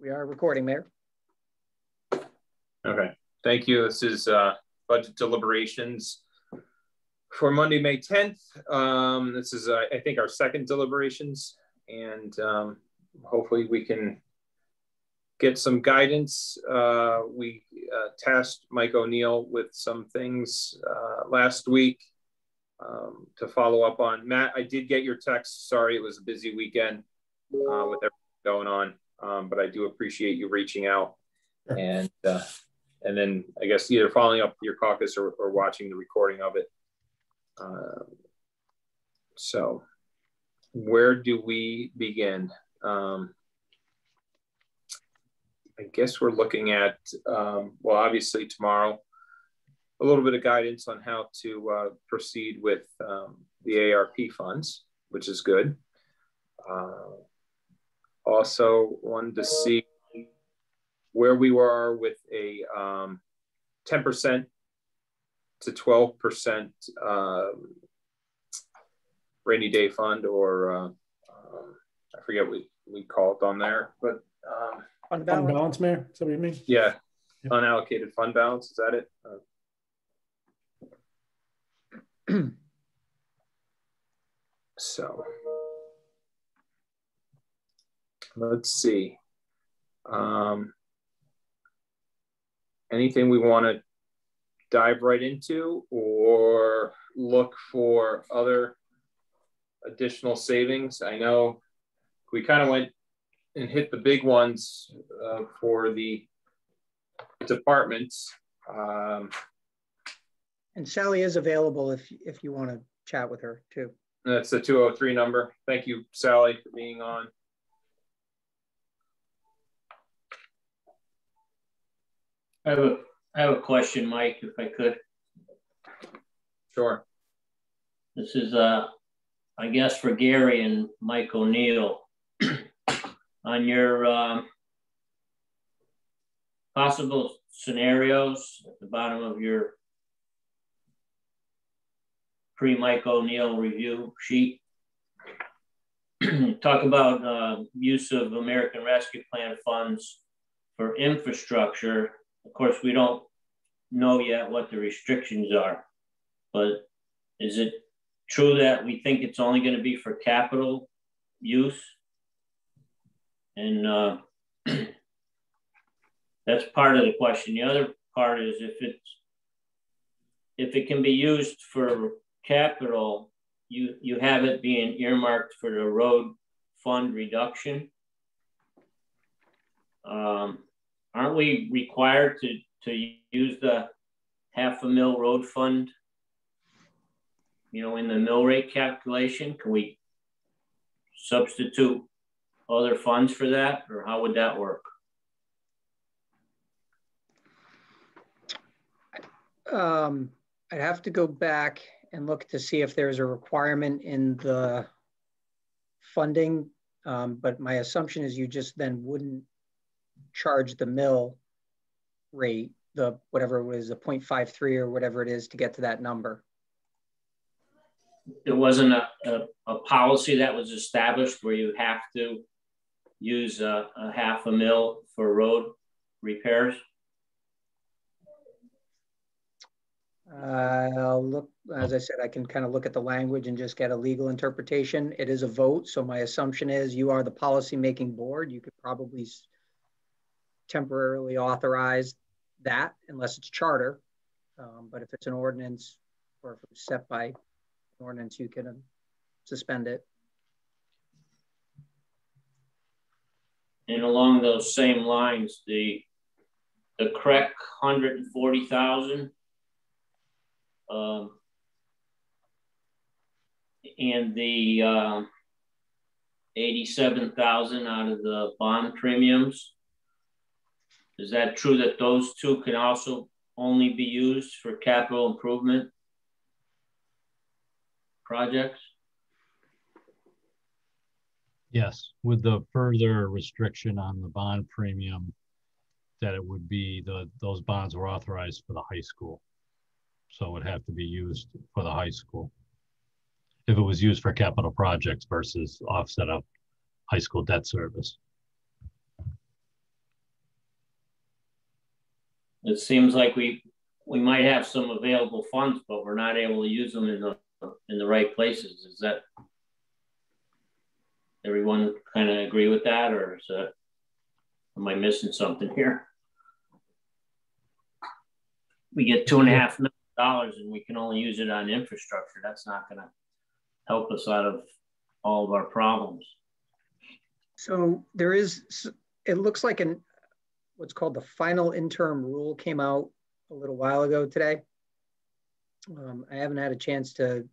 We are recording, Mayor. Okay, thank you. This is uh, budget deliberations for Monday, May 10th. Um, this is, uh, I think, our second deliberations, and um, hopefully we can get some guidance. Uh, we uh, tasked Mike O'Neill with some things uh, last week um, to follow up on. Matt, I did get your text. Sorry, it was a busy weekend uh, with everything going on, um, but I do appreciate you reaching out. And uh, and then I guess either following up your caucus or, or watching the recording of it. Uh, so, where do we begin? Um, I guess we're looking at, um, well, obviously tomorrow, a little bit of guidance on how to uh, proceed with um, the ARP funds, which is good. Uh, also, wanted to see where we were with a 10% um, to 12% uh, rainy day fund, or uh, um, I forget what we, we call it on there, but um, fund balance. Fund balance, Mayor. Is that what you mean? Yeah, yep. unallocated fund balance. Is that it? Uh, so let's see. Um, anything we want to dive right into or look for other additional savings? I know we kind of went and hit the big ones uh, for the departments. Um, and Sally is available if if you want to chat with her too. That's the 203 number. Thank you, Sally, for being on. I have a I have a question, Mike, if I could. Sure. This is uh I guess for Gary and Mike O'Neill. on your um, possible scenarios at the bottom of your pre-Mike O'Neill review sheet. Talk about uh, use of American Rescue Plan funds for infrastructure. Of course, we don't know yet what the restrictions are, but is it true that we think it's only going to be for capital use and uh, that's part of the question. The other part is if it's if it can be used for capital, you you have it being earmarked for the road fund reduction. Um, aren't we required to to use the half a mil road fund? You know, in the mill rate calculation, can we substitute other funds for that, or how would that work? Um, I'd have to go back and look to see if there's a requirement in the funding, um, but my assumption is you just then wouldn't charge the mill rate, the whatever it was, the 0.53 or whatever it is to get to that number. It wasn't a, a, a policy that was established where you have to use a, a half a mill for road repairs? Uh, I'll look, as I said, I can kind of look at the language and just get a legal interpretation. It is a vote. So my assumption is you are the policy making board. You could probably temporarily authorize that unless it's charter. Um, but if it's an ordinance or if it's set by ordinance, you can suspend it. And along those same lines, the the CREC 140,000 um, and the uh, 87,000 out of the bond premiums. Is that true that those two can also only be used for capital improvement projects? Yes, with the further restriction on the bond premium that it would be the those bonds were authorized for the high school. So it would have to be used for the high school. If it was used for capital projects versus offset of high school debt service. It seems like we we might have some available funds, but we're not able to use them in the in the right places. Is that everyone kind of agree with that, or is that am I missing something here? We get two and a half million dollars, and we can only use it on infrastructure. That's not going to help us out of all of our problems. So there is, it looks like an what's called the final interim rule came out a little while ago today. Um, I haven't had a chance to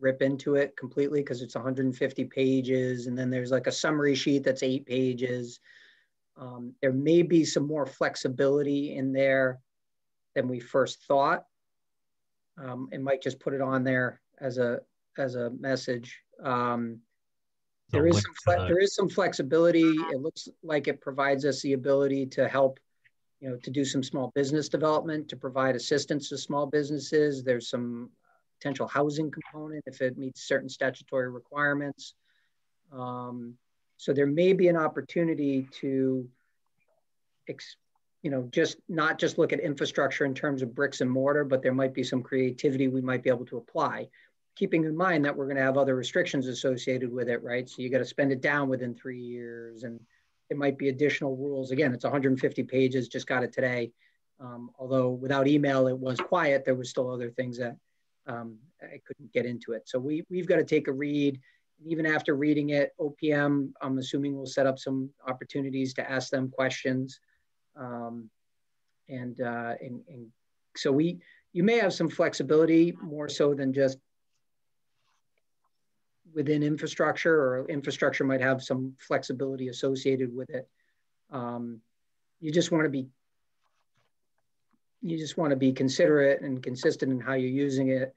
rip into it completely because it's 150 pages and then there's like a summary sheet that's eight pages. Um, there may be some more flexibility in there than we first thought. Um, and Mike just put it on there as a as a message. Um, there is some there is some flexibility. It looks like it provides us the ability to help, you know, to do some small business development, to provide assistance to small businesses. There's some potential housing component if it meets certain statutory requirements. Um, so there may be an opportunity to, you know, just not just look at infrastructure in terms of bricks and mortar, but there might be some creativity we might be able to apply keeping in mind that we're going to have other restrictions associated with it, right? So you got to spend it down within three years, and it might be additional rules. Again, it's 150 pages. Just got it today. Um, although without email, it was quiet. There was still other things that um, I couldn't get into it. So we we've got to take a read. Even after reading it, OPM, I'm assuming we'll set up some opportunities to ask them questions, um, and, uh, and and so we you may have some flexibility more so than just within infrastructure or infrastructure might have some flexibility associated with it. Um, you just want to be you just want to be considerate and consistent in how you're using it.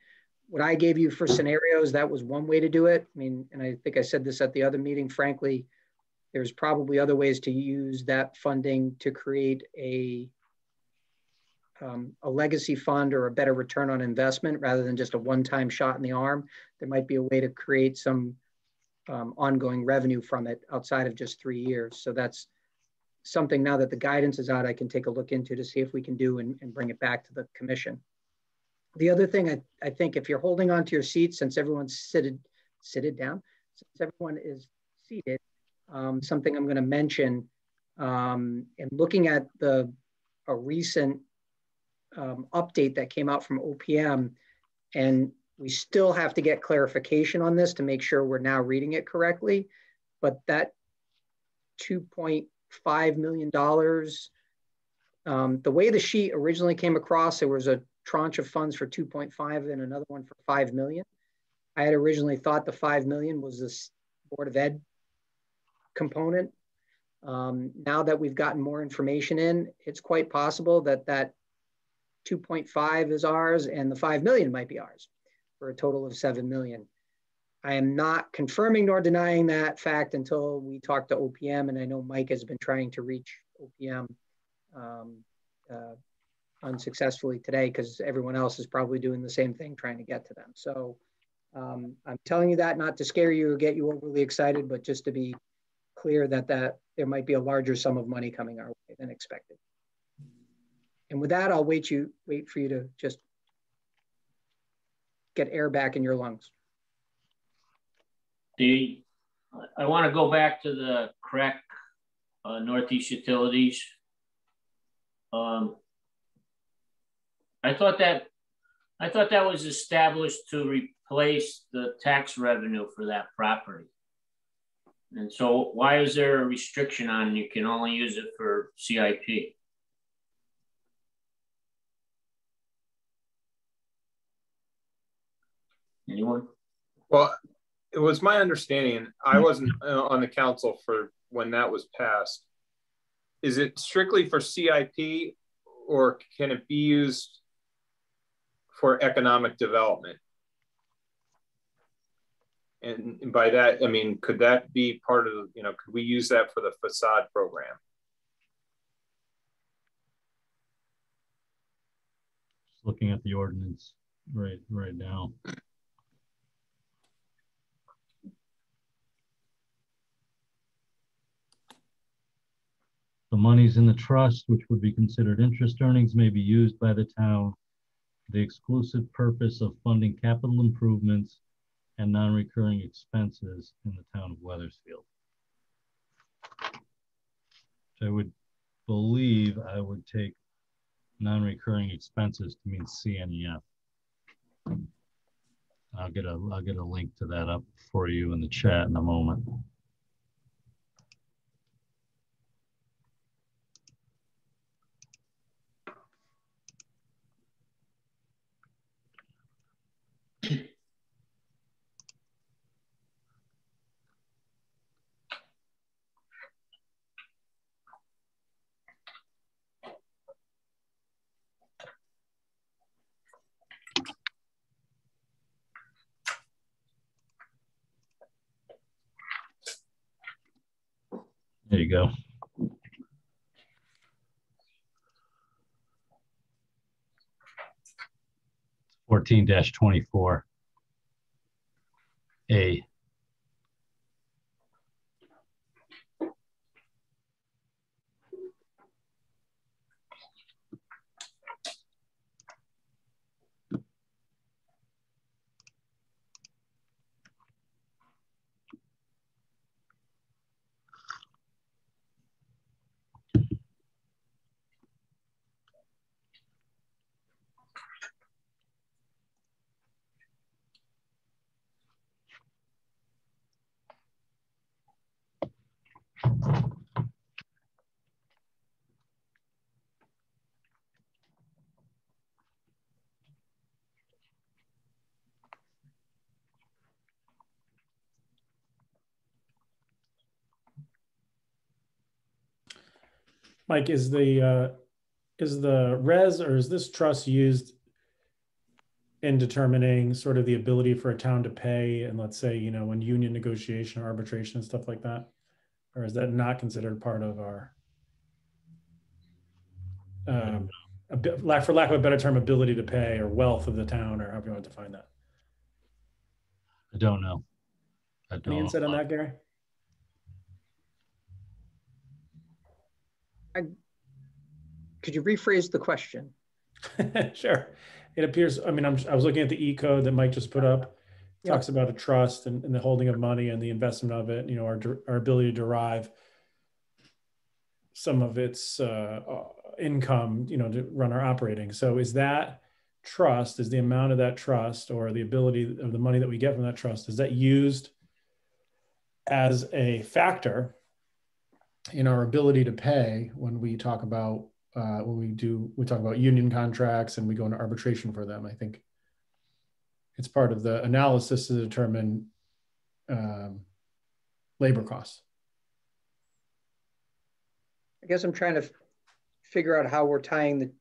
What I gave you for scenarios, that was one way to do it. I mean, and I think I said this at the other meeting, frankly, there's probably other ways to use that funding to create a um, a legacy fund or a better return on investment rather than just a one-time shot in the arm. There might be a way to create some um, ongoing revenue from it outside of just three years. So that's something now that the guidance is out, I can take a look into to see if we can do and, and bring it back to the commission. The other thing I, I think if you're holding on to your seat, since everyone's seated, seated down, since everyone is seated, um, something I'm gonna mention um, and looking at the a recent um, update that came out from OPM, and we still have to get clarification on this to make sure we're now reading it correctly. But that $2.5 million, um, the way the sheet originally came across, there was a tranche of funds for 2.5 and another one for 5 million. I had originally thought the 5 million was this Board of Ed component. Um, now that we've gotten more information in, it's quite possible that that 2.5 is ours and the 5 million might be ours for a total of 7 million. I am not confirming nor denying that fact until we talk to OPM. And I know Mike has been trying to reach OPM um, uh, unsuccessfully today because everyone else is probably doing the same thing, trying to get to them. So um, I'm telling you that not to scare you or get you overly excited, but just to be clear that, that there might be a larger sum of money coming our way than expected. And with that, I'll wait you wait for you to just get air back in your lungs. The I want to go back to the CREC uh, Northeast Utilities. Um, I thought that I thought that was established to replace the tax revenue for that property. And so why is there a restriction on you can only use it for CIP? Anyone? Well, it was my understanding, I wasn't uh, on the council for when that was passed. Is it strictly for CIP or can it be used for economic development? And by that, I mean, could that be part of, the, you know, could we use that for the facade program? Just looking at the ordinance right right now. The monies in the trust, which would be considered interest earnings, may be used by the town for the exclusive purpose of funding capital improvements and non-recurring expenses in the town of Wethersfield. So I would believe I would take non-recurring expenses to mean CNEF. I'll get a I'll get a link to that up for you in the chat in a moment. 14-24A. Mike, is the uh, is the res or is this trust used in determining sort of the ability for a town to pay and let's say you know when union negotiation or arbitration and stuff like that, or is that not considered part of our um, a bit, lack for lack of a better term, ability to pay or wealth of the town or however you want to define that? I don't know. I Any don't. insight on that, Gary? Could you rephrase the question? sure. It appears, I mean, I'm, I was looking at the E code that Mike just put up. Yeah. Talks about a trust and, and the holding of money and the investment of it, you know, our, our ability to derive some of its uh, income, you know, to run our operating. So is that trust, is the amount of that trust or the ability of the money that we get from that trust, is that used as a factor in our ability to pay when we talk about uh, when we do we talk about union contracts and we go into arbitration for them i think it's part of the analysis to determine um, labor costs I guess I'm trying to figure out how we're tying the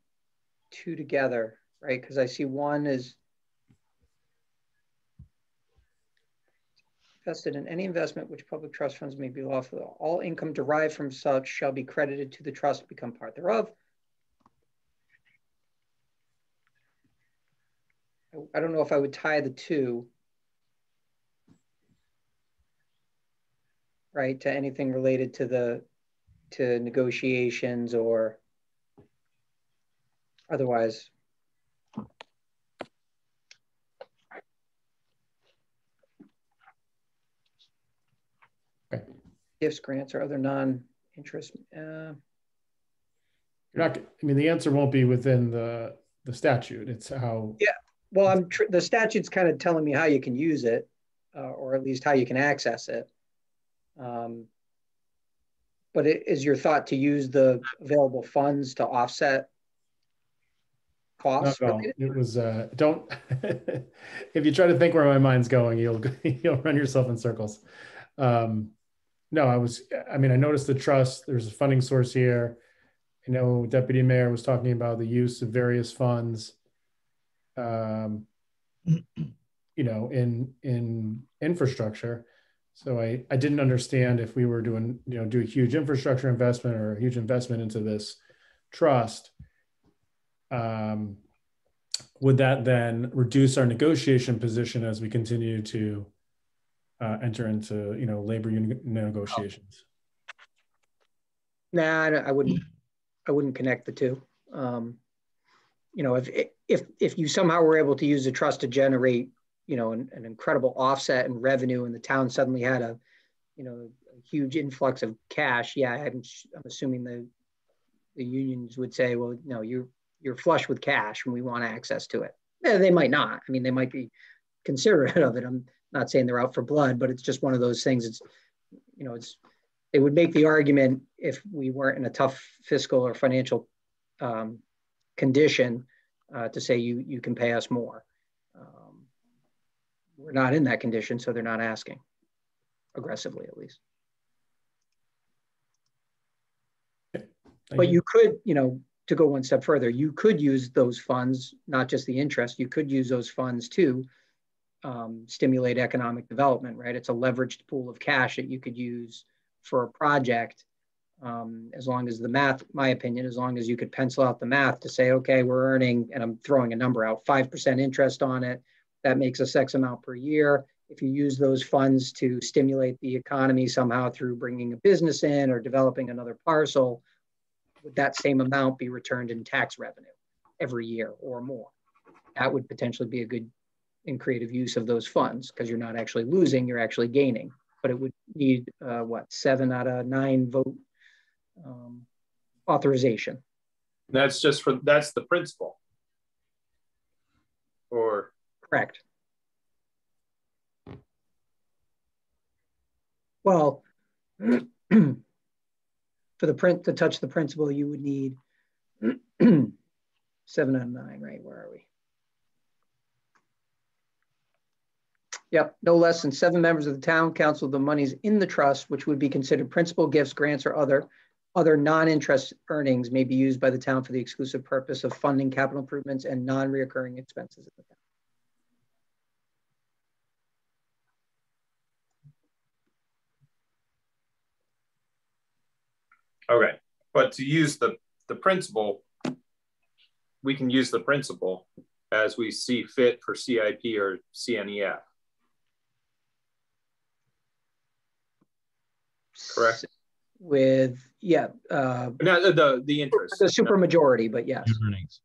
two together, right? Because I see one is vested in any investment which public trust funds may be lawful. All income derived from such shall be credited to the trust, become part thereof. I don't know if I would tie the two. Right, to anything related to the to negotiations or otherwise. Gifts, grants, or other non-interest. Uh, you're not i mean the answer won't be within the the statute it's how Yeah. well, I'm the statute's kind of telling me how you can use it, uh, or at least how you can access it. Um, but it is your thought to use the available funds to offset costs? all. It was uh, don't. if you try to think where my mind's going, you'll you'll run yourself in circles. Um, no, I was. I mean, I noticed the trust. There's a funding source here. I know Deputy Mayor was talking about the use of various funds. Um, you know, in in infrastructure. So I I didn't understand if we were doing you know do a huge infrastructure investment or a huge investment into this trust um, would that then reduce our negotiation position as we continue to uh, enter into you know labor union negotiations? Nah, I, wouldn't. I wouldn't connect the two. Um, you know, if if if you somehow were able to use the trust to generate, you know, an, an incredible offset in revenue, and the town suddenly had a, you know, a huge influx of cash, yeah, I'm, I'm assuming the the unions would say, well, no, you're you're flush with cash, and we want access to it. Yeah, they might not. I mean, they might be considerate of it. I'm not saying they're out for blood, but it's just one of those things. It's you know, it's they would make the argument if we weren't in a tough fiscal or financial um, condition uh, to say you you can pay us more. Um, we're not in that condition, so they're not asking aggressively, at least. But you could, you know, to go one step further, you could use those funds, not just the interest. You could use those funds to um, stimulate economic development, right? It's a leveraged pool of cash that you could use for a project um, as long as the math, my opinion, as long as you could pencil out the math to say, okay, we're earning, and I'm throwing a number out, 5% interest on it. That makes us X amount per year. If you use those funds to stimulate the economy somehow through bringing a business in or developing another parcel, would that same amount be returned in tax revenue every year or more? That would potentially be a good and creative use of those funds because you're not actually losing, you're actually gaining. But it would need uh, what seven out of nine vote um, authorization. That's just for that's the principle. Or correct. Well, for the print to touch the principle, you would need seven out of nine, right? Where are we? Yep, no less than seven members of the town council, the monies in the trust, which would be considered principal gifts, grants, or other other non-interest earnings may be used by the town for the exclusive purpose of funding capital improvements and non-reoccurring expenses of the town. Okay, but to use the, the principal, we can use the principal as we see fit for CIP or CNEF. Correct. With yeah uh, no, the the interest. the super majority but yes. Earnings.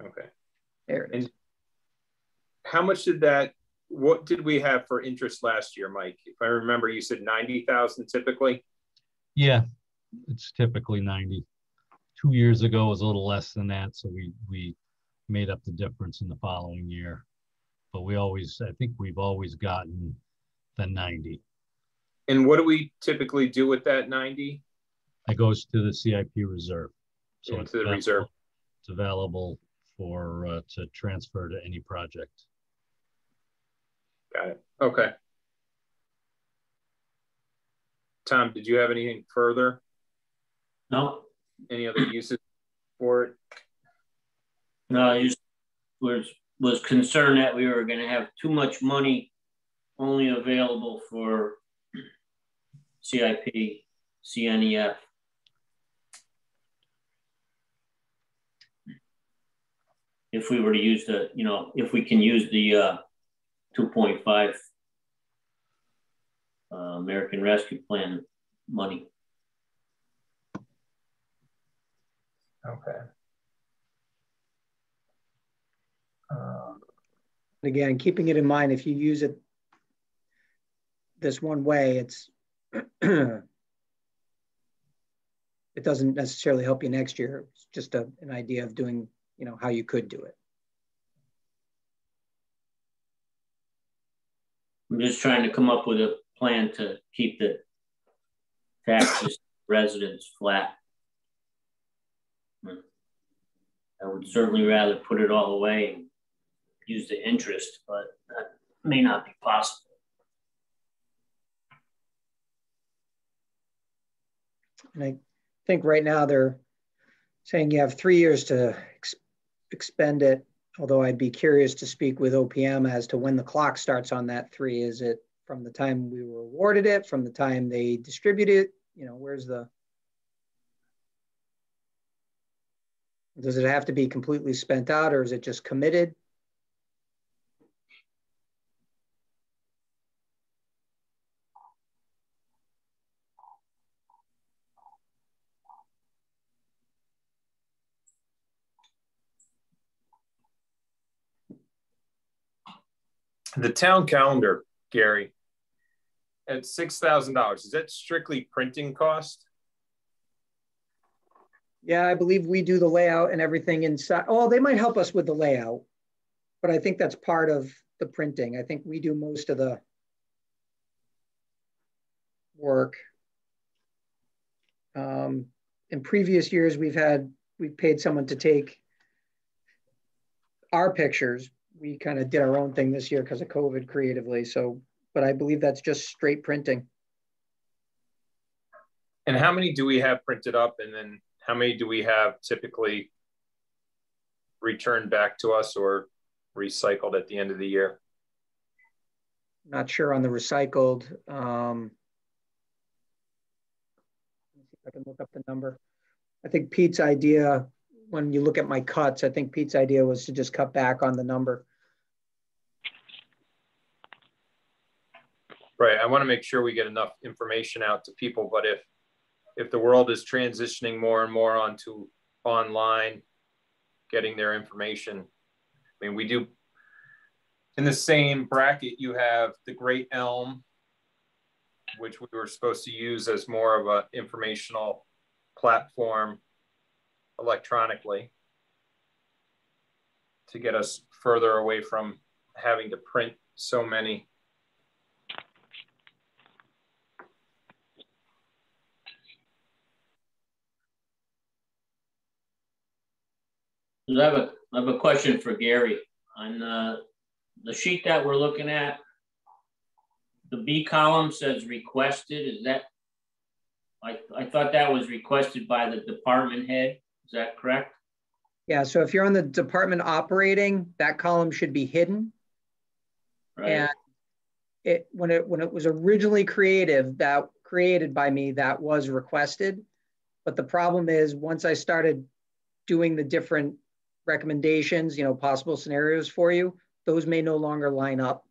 Okay. There it is. and how much did that what did we have for interest last year mike? If i remember you said 90000 typically? Yeah it's typically 90 two years ago was a little less than that so we we made up the difference in the following year but we always, I think we've always gotten the 90. And what do we typically do with that 90? It goes to the CIP reserve. So Into it's the reserve. It's available for uh, to transfer to any project. Got it. Okay. Tom, did you have anything further? No. Any other uses for it? No, I just was was concerned that we were going to have too much money only available for CIP, CNEF. If we were to use the, you know, if we can use the uh, 2.5 uh, American Rescue Plan money. Okay. Again, keeping it in mind, if you use it this one way, it's it doesn't necessarily help you next year. It's just a, an idea of doing, you know, how you could do it. I'm just trying to come up with a plan to keep the taxes residents flat. Hmm. I would certainly rather put it all away use the interest, but that may not be possible. And I think right now they're saying you have three years to ex expend it, although I'd be curious to speak with OPM as to when the clock starts on that three. Is it from the time we were awarded it, from the time they distribute it? You know, where's the, does it have to be completely spent out or is it just committed? The town calendar, Gary, at six thousand dollars. Is that strictly printing cost? Yeah, I believe we do the layout and everything inside. Oh, they might help us with the layout, but I think that's part of the printing. I think we do most of the work. Um, in previous years, we've had, we've paid someone to take our pictures. We kind of did our own thing this year because of COVID creatively. So, but I believe that's just straight printing. And how many do we have printed up? And then how many do we have typically returned back to us or recycled at the end of the year? Not sure on the recycled. Um, I can look up the number. I think Pete's idea, when you look at my cuts, I think Pete's idea was to just cut back on the number. Right. I want to make sure we get enough information out to people, but if if the world is transitioning more and more onto online, getting their information, I mean, we do in the same bracket, you have the Great Elm, which we were supposed to use as more of an informational platform electronically to get us further away from having to print so many. I have a, I have a question for Gary on uh, the sheet that we're looking at, the B column says requested. Is that, I, I thought that was requested by the department head. Is that correct? Yeah, so if you're on the department operating, that column should be hidden. Right. And it when it when it was originally created, that created by me, that was requested. But the problem is once I started doing the different recommendations, you know, possible scenarios for you, those may no longer line up.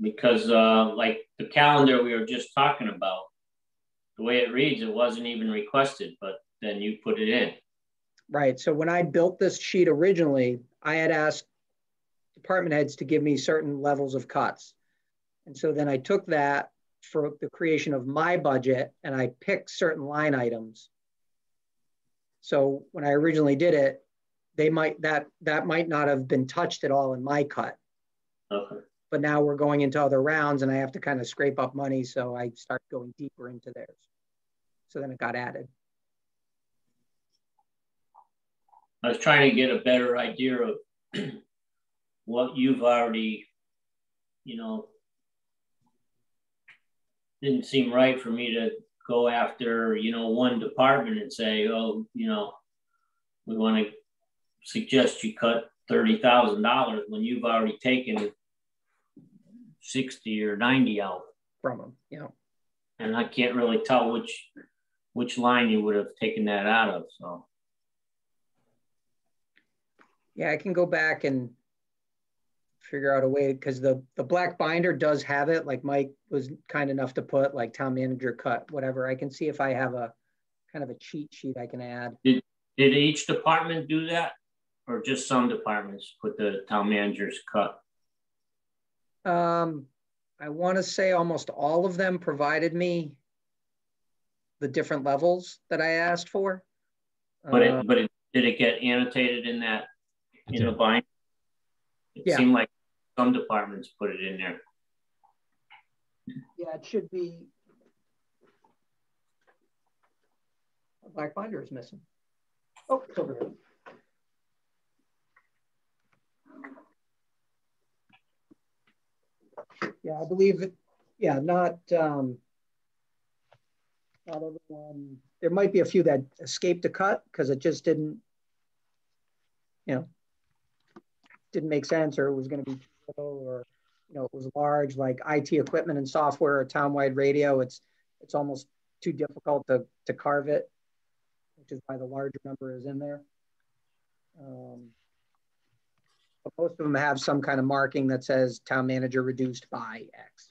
Because uh, like the calendar we were just talking about, the way it reads, it wasn't even requested, but then you put it in. Right. So when I built this sheet originally, I had asked department heads to give me certain levels of cuts. And so then I took that for the creation of my budget and I picked certain line items. So when I originally did it, they might that that might not have been touched at all in my cut. Okay. But now we're going into other rounds and I have to kind of scrape up money. So I start going deeper into theirs. So then it got added. I was trying to get a better idea of what you've already, you know, didn't seem right for me to go after, you know, one department and say, oh, you know, we want to suggest you cut thirty thousand dollars when you've already taken sixty or ninety out from them. Yeah, and I can't really tell which which line you would have taken that out of. So, yeah, I can go back and figure out a way because the the black binder does have it. Like Mike was kind enough to put like town manager cut whatever. I can see if I have a kind of a cheat sheet I can add. Did did each department do that? or just some departments put the town manager's cut? Um, I want to say almost all of them provided me the different levels that I asked for. But it, uh, but it, did it get annotated in that in the bind? It yeah. seemed like some departments put it in there. Yeah, it should be. A black binder is missing. Oh, it's over here. Yeah, I believe it. Yeah, not um, not everyone. There might be a few that escaped a cut because it just didn't, you know, didn't make sense, or it was going to be or you know, it was large, like IT equipment and software or townwide radio. It's it's almost too difficult to to carve it, which is why the larger number is in there. Um, but most of them have some kind of marking that says town manager reduced by X.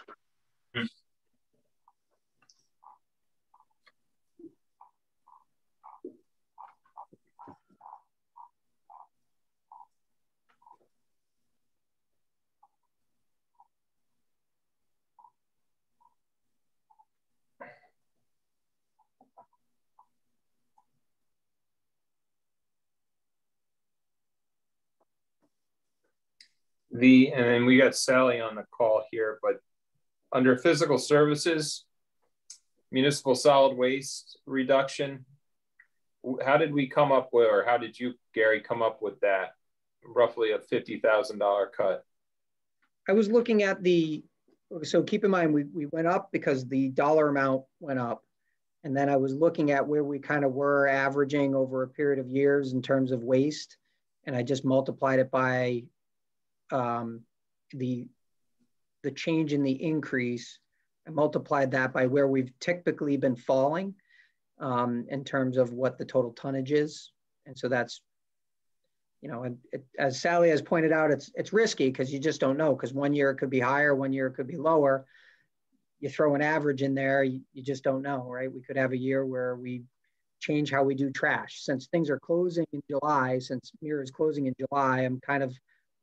The and then we got Sally on the call here, but under physical services, municipal solid waste reduction, how did we come up with, or how did you, Gary, come up with that? Roughly a $50,000 cut. I was looking at the, so keep in mind, we, we went up because the dollar amount went up. And then I was looking at where we kind of were averaging over a period of years in terms of waste. And I just multiplied it by um, the, the change in the increase. I multiplied that by where we've typically been falling um, in terms of what the total tonnage is. And so that's, you know, and it, as Sally has pointed out, it's it's risky because you just don't know because one year it could be higher, one year it could be lower. You throw an average in there, you, you just don't know, right? We could have a year where we change how we do trash. Since things are closing in July, since MIRA is closing in July, I'm kind of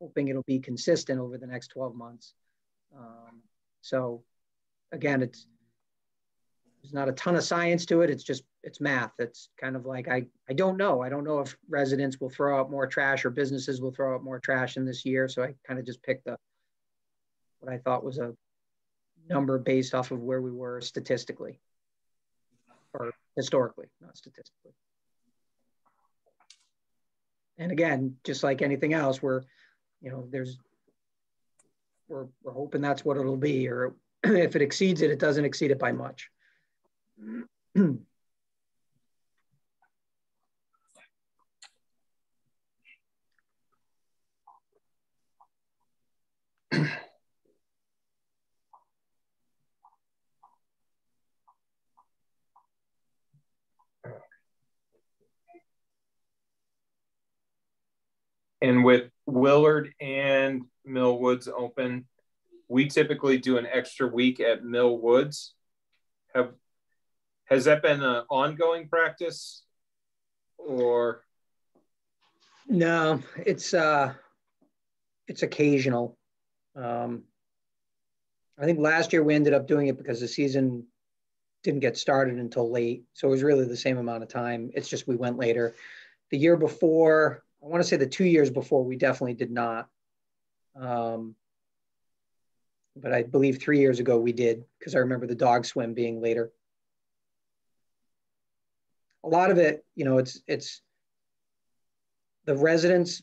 hoping it'll be consistent over the next 12 months. Um, so again, it's there's not a ton of science to it. It's just it's math. It's kind of like I I don't know. I don't know if residents will throw out more trash or businesses will throw out more trash in this year. So I kind of just picked the what I thought was a number based off of where we were statistically or historically, not statistically. And again, just like anything else, we're, you know, there's, we're, we're hoping that's what it'll be, or if it exceeds it, it doesn't exceed it by much. and with Willard and Millwoods open, we typically do an extra week at Millwoods. Have has that been an ongoing practice or? No it's uh it's occasional. Um i think last year we ended up doing it because the season didn't get started until late. So it was really the same amount of time. It's just we went later. The year before i want to say the two years before we definitely did not um but i believe three years ago we did because i remember the dog swim being later a lot of it, you know, it's it's the residents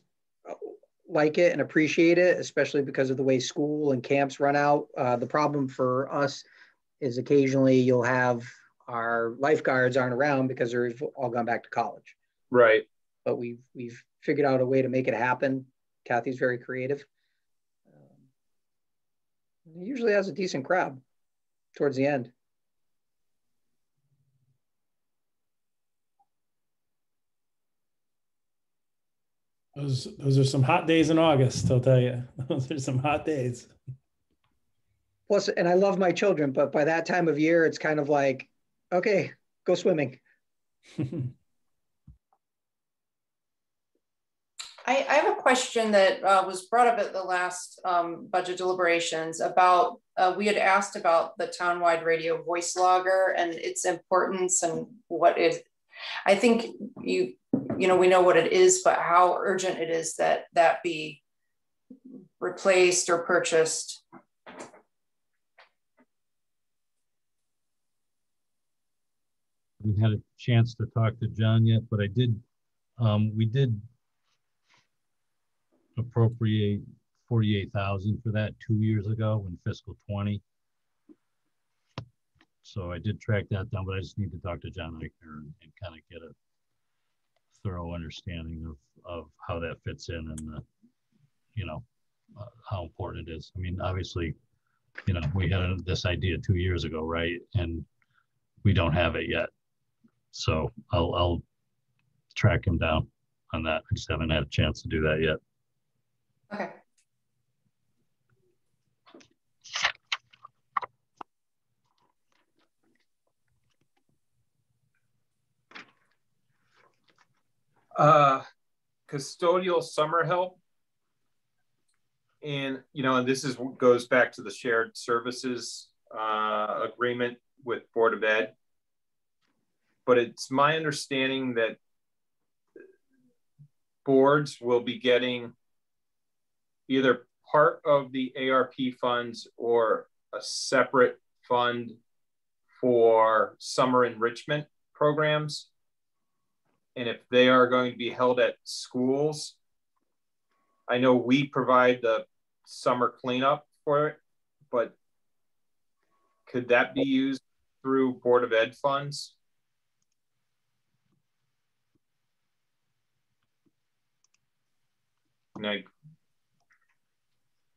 like it and appreciate it, especially because of the way school and camps run out. Uh, the problem for us is occasionally you'll have our lifeguards aren't around because they've all gone back to college. Right. But we've we've figured out a way to make it happen. Kathy's very creative. Um, usually has a decent crowd towards the end. Those those are some hot days in August. I'll tell you, those are some hot days. Plus, and I love my children, but by that time of year, it's kind of like, okay, go swimming. I, I, have a question that uh, was brought up at the last um, budget deliberations about uh, we had asked about the townwide radio voice logger and its importance and what it. I think you you know, we know what it is, but how urgent it is that that be replaced or purchased. I haven't had a chance to talk to John yet, but I did, um, we did appropriate 48,000 for that two years ago in fiscal 20. So I did track that down, but I just need to talk to John Eichner and, and kind of get a thorough understanding of, of how that fits in and the, you know, uh, how important it is. I mean, obviously, you know, we had this idea two years ago, right? And we don't have it yet. So I'll, I'll track him down on that. I just haven't had a chance to do that yet. Okay. uh, custodial summer help. And, you know, and this is what goes back to the shared services uh, agreement with Board of Ed. But it's my understanding that boards will be getting either part of the ARP funds or a separate fund for summer enrichment programs? And if they are going to be held at schools, I know we provide the summer cleanup for it, but could that be used through Board of Ed funds? And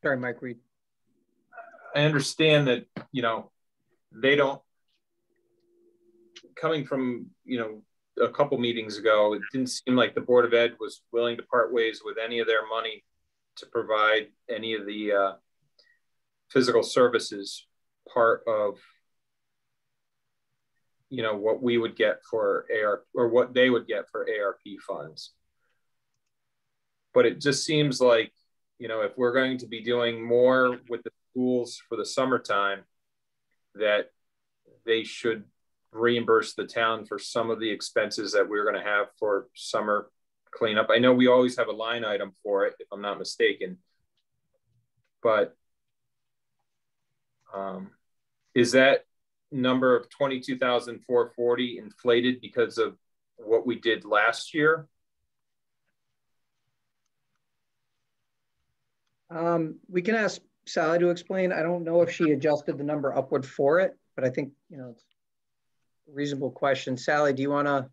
Sorry, Mike Reed. I understand that, you know, they don't, coming from, you know, a couple meetings ago, it didn't seem like the Board of Ed was willing to part ways with any of their money to provide any of the uh, physical services part of you know what we would get for AR or what they would get for ARP funds. But it just seems like you know if we're going to be doing more with the schools for the summertime, that they should reimburse the town for some of the expenses that we're going to have for summer cleanup. I know we always have a line item for it, if I'm not mistaken. But um, is that number of 22,440 inflated because of what we did last year? Um, we can ask Sally to explain. I don't know if she adjusted the number upward for it, but I think, you know, it's a reasonable question. Sally, do you want to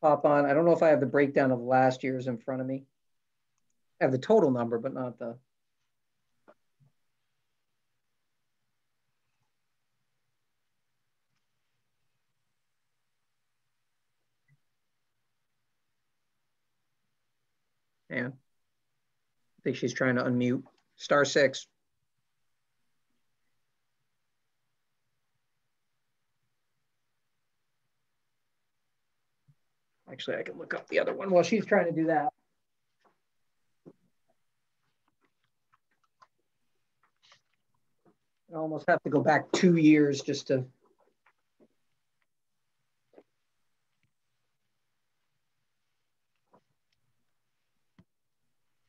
pop on? I don't know if I have the breakdown of last year's in front of me. I have the total number, but not the. And I think she's trying to unmute. Star six. Actually, I can look up the other one while she's trying to do that. I almost have to go back two years just to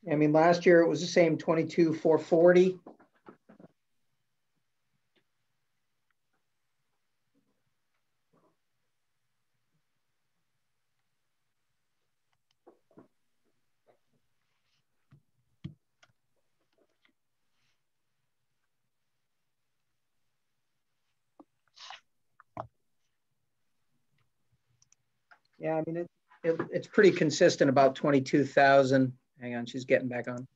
I mean, last year it was the same 22, 440. Yeah, I mean, it, it, it's pretty consistent about 22,000. Hang on, she's getting back on.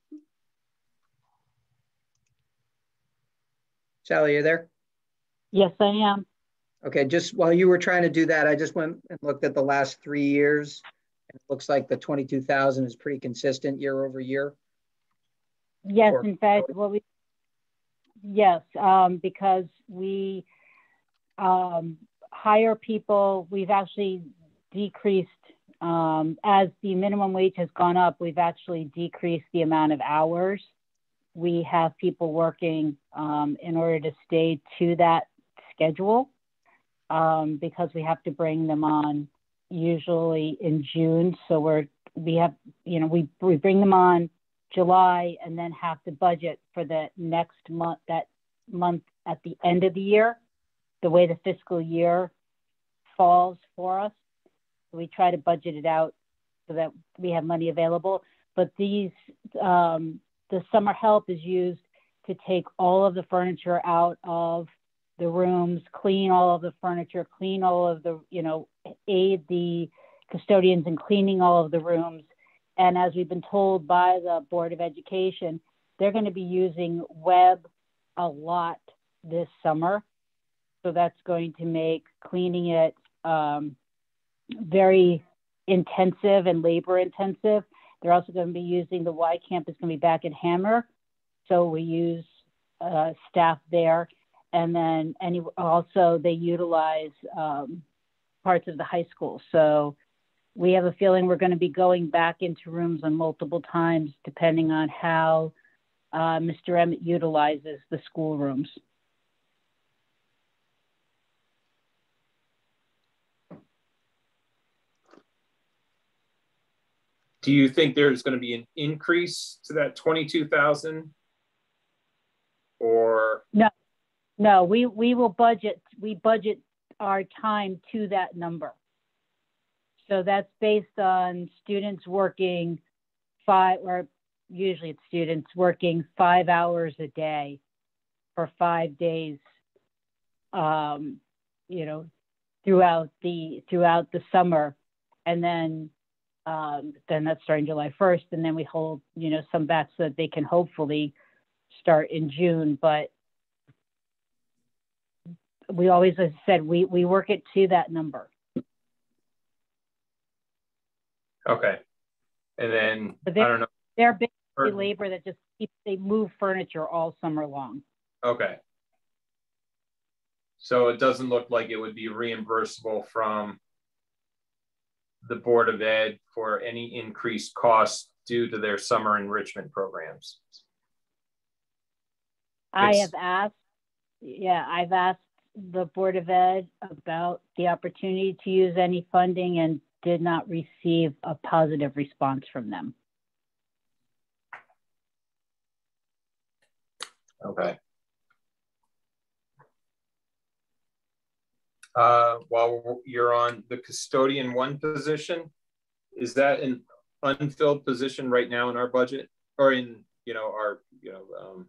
Sally, you there? Yes, I am. Okay, just while you were trying to do that, I just went and looked at the last three years. And it looks like the 22,000 is pretty consistent year over year. Yes, or, in fact, well, we, yes, um, because we um, hire people, we've actually decreased um, as the minimum wage has gone up, we've actually decreased the amount of hours. We have people working um, in order to stay to that schedule um, because we have to bring them on usually in June. So we're we have you know we we bring them on July and then have to budget for the next month that month at the end of the year, the way the fiscal year falls for us we try to budget it out so that we have money available. But these, um, the summer help is used to take all of the furniture out of the rooms, clean all of the furniture, clean all of the, you know, aid the custodians in cleaning all of the rooms. And as we've been told by the Board of Education, they're going to be using Webb a lot this summer. So that's going to make cleaning it um, very intensive and labor intensive. They're also going to be using the Y campus going to be back at Hanmer, so we use uh, staff there, and then any also they utilize um, parts of the high school. So we have a feeling we're going to be going back into rooms on multiple times, depending on how uh, Mr. Emmett utilizes the school rooms. Do you think there's going to be an increase to that 22,000 or? No no we we will budget we budget our time to that number. So that's based on students working five or usually it's students working five hours a day for five days um, you know throughout the throughout the summer. And then um, then that's starting July 1st, and then we hold, you know, some bets that they can hopefully start in June. But we always, as I said, we we work it to that number. Okay, and then I don't know. They're basically labor that just keeps they move furniture all summer long. Okay. So it doesn't look like it would be reimbursable from the Board of Ed for any increased costs due to their summer enrichment programs? I it's, have asked, yeah, I've asked the Board of Ed about the opportunity to use any funding and did not receive a positive response from them. Okay. Uh, while you're on the custodian one position. Is that an unfilled position right now in our budget or in, you know, our, you know, um,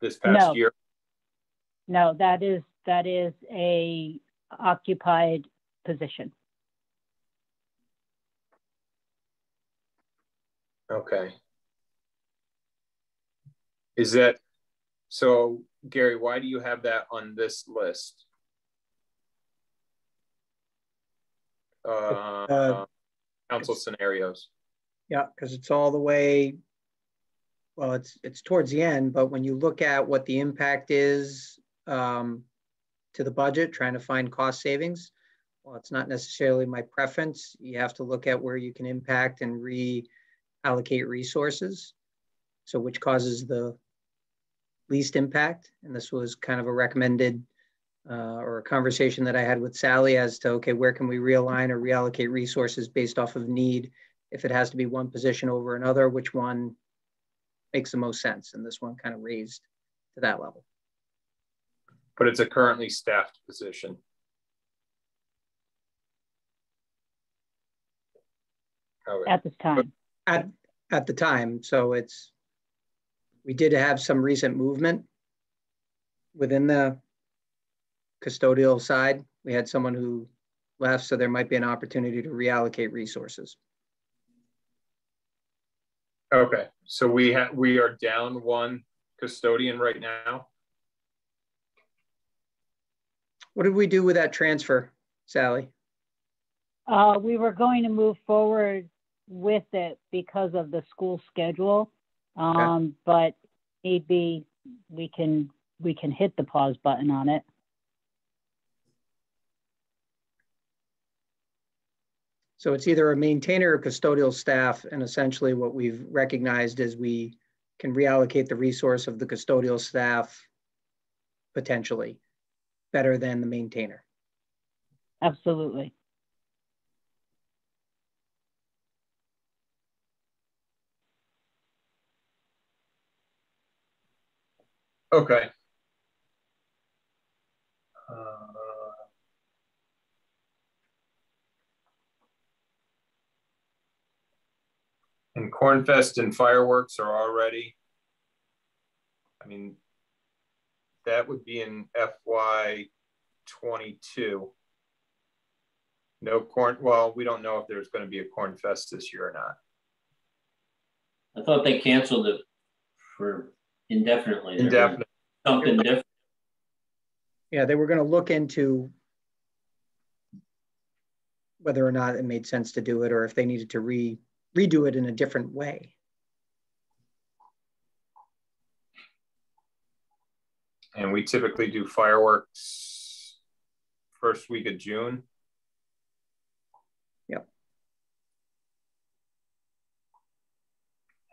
this past no. year? No, that is, that is a occupied position. Okay. Is that, so Gary, why do you have that on this list? Uh, uh, council scenarios. Yeah, because it's all the way. Well, it's it's towards the end, but when you look at what the impact is um, to the budget, trying to find cost savings, well, it's not necessarily my preference. You have to look at where you can impact and reallocate resources. So which causes the least impact. And this was kind of a recommended uh, or a conversation that I had with Sally as to, okay, where can we realign or reallocate resources based off of need? If it has to be one position over another, which one makes the most sense? And this one kind of raised to that level. But it's a currently staffed position. At this time. At, at the time. So it's, we did have some recent movement within the custodial side. We had someone who left, so there might be an opportunity to reallocate resources. Okay, so we have we are down one custodian right now. What did we do with that transfer, Sally? Uh, we were going to move forward with it because of the school schedule, um, okay. but maybe we can we can hit the pause button on it. So it's either a maintainer or custodial staff. And essentially what we've recognized is we can reallocate the resource of the custodial staff potentially better than the maintainer. Absolutely. Okay. Cornfest and fireworks are already, I mean, that would be in FY 22. No corn, well, we don't know if there's going to be a corn fest this year or not. I thought they canceled it for indefinitely. Indefinitely. Something different. Yeah, they were going to look into whether or not it made sense to do it or if they needed to re redo it in a different way. And we typically do fireworks first week of June. Yep.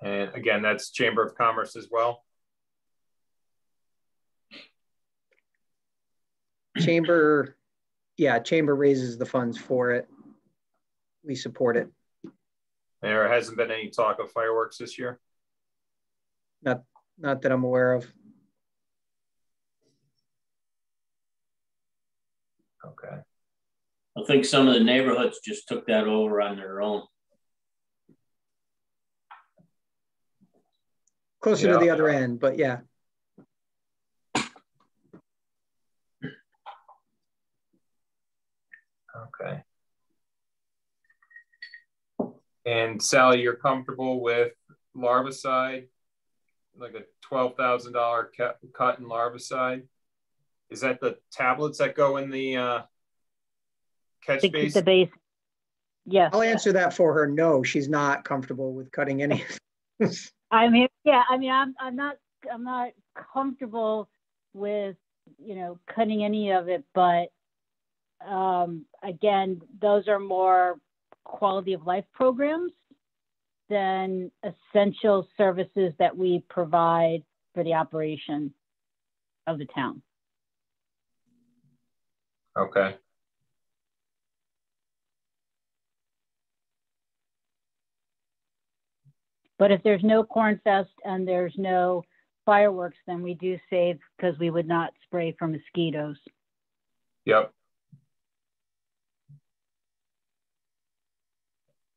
And again, that's Chamber of Commerce as well. Chamber, yeah, Chamber raises the funds for it. We support it. There hasn't been any talk of fireworks this year? Not, not that I'm aware of. Okay. I think some of the neighborhoods just took that over on their own. Closer Yeah. to the other end, but yeah. Okay. And Sally, you're comfortable with larvicide, like a twelve thousand dollar cut in larvicide? Is that the tablets that go in the uh, catch The, base? the base. Yes. I'll answer that for her. No, she's not comfortable with cutting any. I mean, yeah, I mean, I'm, I'm not, I'm not comfortable with, you know, cutting any of it, but um, again, those are more quality of life programs than essential services that we provide for the operation of the town. Okay. But if there's no corn fest and there's no fireworks, then we do save because we would not spray for mosquitoes. Yep.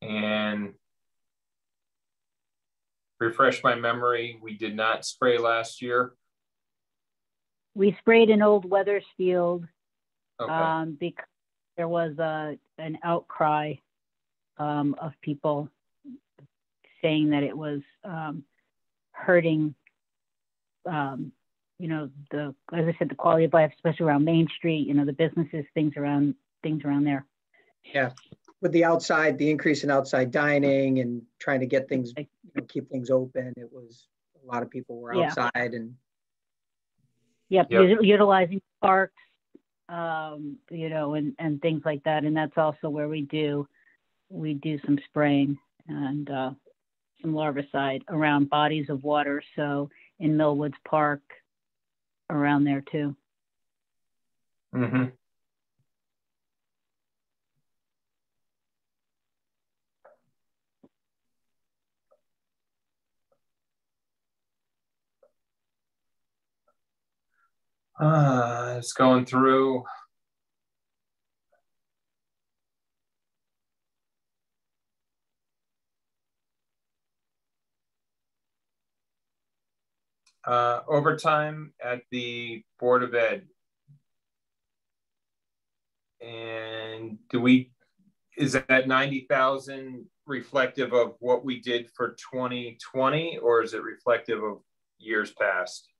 And refresh my memory, we did not spray last year. We sprayed in Old Wethersfield Okay. um, because there was a an outcry um, of people saying that it was um, hurting, um, you know, the as I said, the quality of life, especially around Main Street. You know, the businesses, things around things around there. With the outside, the increase in outside dining and trying to get things, you know, keep things open, it was, a lot of people were Yeah. outside and Yep, Yep. utilizing parks, um, you know, and, and things like that. And that's also where we do, we do some spraying and, uh, some larvicide around bodies of water. So in Millwoods Park, around there too. Mm-hmm. Uh, it's going through. Uh, overtime at the Board of Ed. And do we, is that ninety thousand reflective of what we did for twenty twenty, or is it reflective of years past?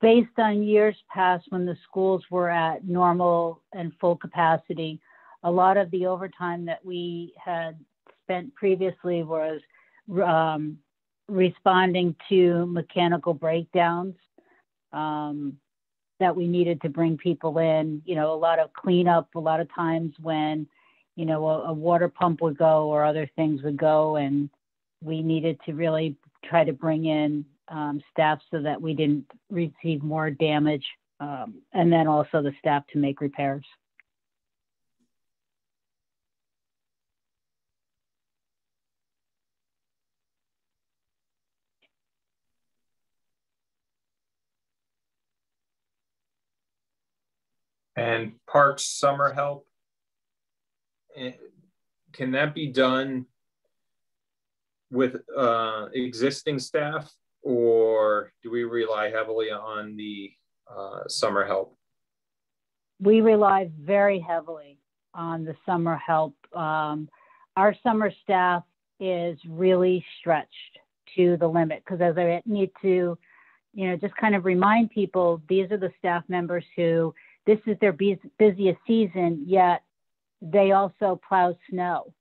Based on years past when the schools were at normal and full capacity, a lot of the overtime that we had spent previously was um, responding to mechanical breakdowns um, that we needed to bring people in. You know, a lot of cleanup, a lot of times when, you know, a, a water pump would go or other things would go, and we needed to really try to bring in um, staff so that we didn't receive more damage, um, and then also the staff to make repairs. And parks summer help? eh, Can that be done with uh, existing staff or do we rely heavily on the uh, summer help? we rely very heavily on the summer help. Um, our summer staff is really stretched to the limit because as I need to, you know, just kind of remind people, these are the staff members who this is their bus- busiest season, yet they also plow snow.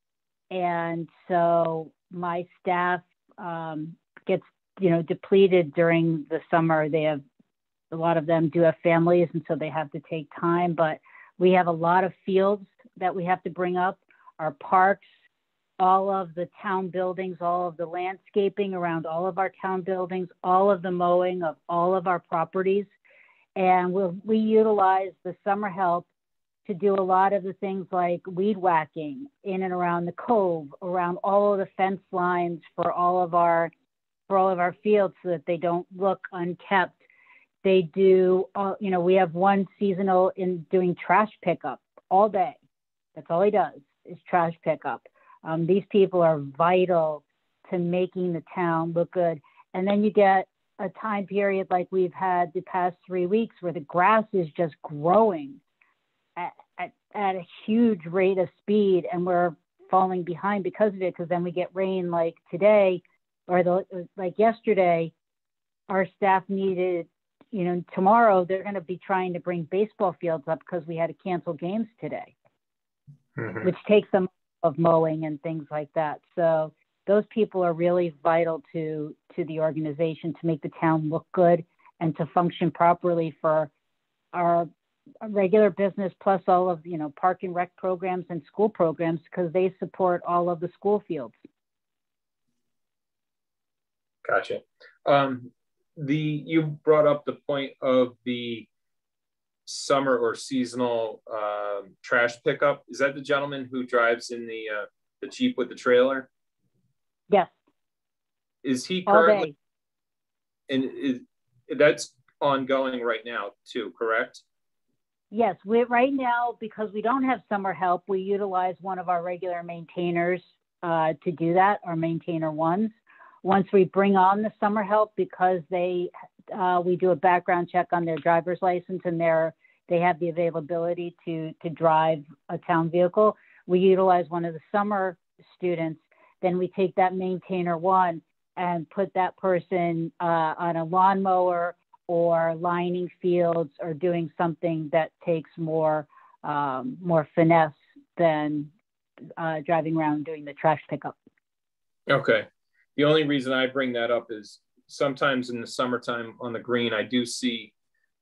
And so my staff um, gets, you know, depleted during the summer. They have a lot of them do have families and so they have to take time but we have a lot of fields that we have to bring up our parks all of the town buildings all of the landscaping around all of our town buildings all of the mowing of all of our properties and we'll, we utilize the summer help to do a lot of the things like weed whacking in and around the cove, around all of the fence lines for all of our for all of our fields so that they don't look unkept. They do, uh, you know, we have one seasonal in doing trash pickup all day. That's all he does is trash pickup. Um, these people are vital to making the town look good. And then you get a time period like we've had the past three weeks where the grass is just growing at, at, at a huge rate of speed and we're falling behind because of it because then we get rain like today or the, like yesterday our staff needed you know tomorrow they're going to be trying to bring baseball fields up because we had to cancel games today mm-hmm. which takes them of mowing and things like that so those people are really vital to to the organization to make the town look good and to function properly for our regular business plus all of you know park and rec programs and school programs because they support all of the school fields gotcha. Um, the you brought up the point of the summer or seasonal uh, trash pickup. Is that the gentleman who drives in the uh, the jeep with the trailer? Yes. Is he currently and is, that's ongoing right now too correct? Yes, we right now because we don't have summer help, we utilize one of our regular maintainers uh, to do that, our maintainer ones. Once we bring on the summer help, because they uh, we do a background check on their driver's license and they they have the availability to to drive a town vehicle. We utilize one of the summer students. Then we take that maintainer one and put that person uh, on a lawnmower or lining fields or doing something that takes more um, more finesse than uh, driving around doing the trash pickup. Okay. The only reason I bring that up is sometimes in the summertime on the green, I do see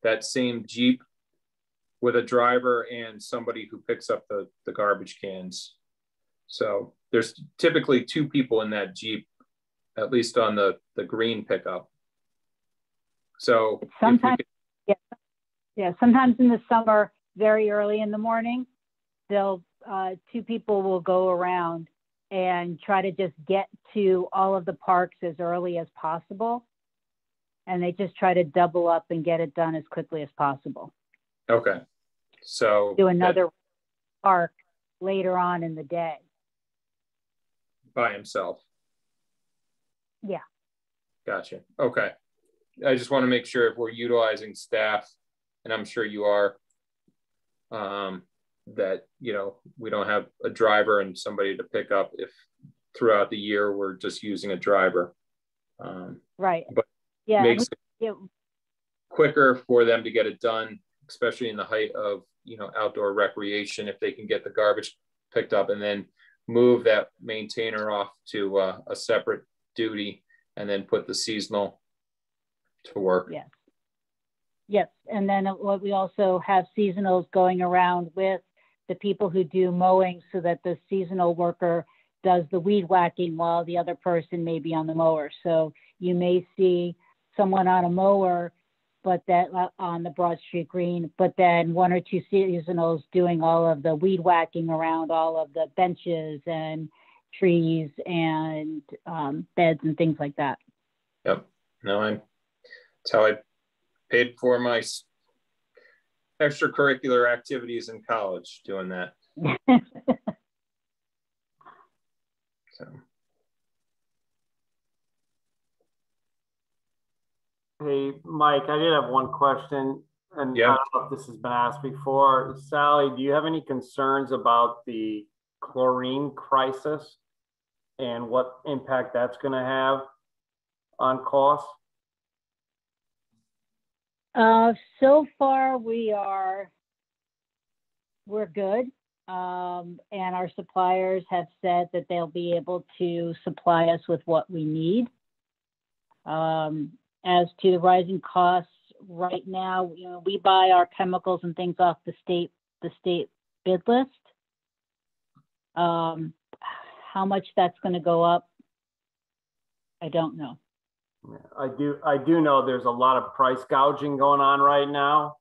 that same Jeep with a driver and somebody who picks up the, the garbage cans. So there's typically two people in that Jeep, at least on the, the green pickup. So sometimes, could... yeah, yeah, sometimes in the summer, very early in the morning, they'll uh, two people will go around and try to just get to all of the parks as early as possible, and they just try to double up and get it done as quickly as possible. Okay, so do another that... park later on in the day by himself. Yeah. Gotcha. Okay. I just want to make sure if we're utilizing staff, and I'm sure you are, um, that you know we don't have a driver and somebody to pick up if throughout the year we're just using a driver. Um, right. But yeah, makes it quicker for them to get it done, especially in the height of you know outdoor recreation if they can get the garbage picked up and then move that maintainer off to uh, a separate duty and then put the seasonal to work. Yes. Yes. And then what we also have seasonals going around with the people who do mowing so that the seasonal worker does the weed whacking while the other person may be on the mower. So you may see someone on a mower, but that uh, on the Broad Street Green, but then one or two seasonals doing all of the weed whacking around all of the benches and trees and um, beds and things like that. Yep. No, I'm that's how I paid for my extracurricular activities in college doing that. so. Hey, Mike, I did have one question, and yeah. I don't know if this has been asked before. Sally, do you have any concerns about the chlorine crisis and what impact that's going to have on costs? Uh, so far, we are we're good, um, and our suppliers have said that they'll be able to supply us with what we need. Um, as to the rising costs, right now, you know, we buy our chemicals and things off the state the state bid list. Um, how much that's going to go up, I don't know. I do I do know there's a lot of price gouging going on right now.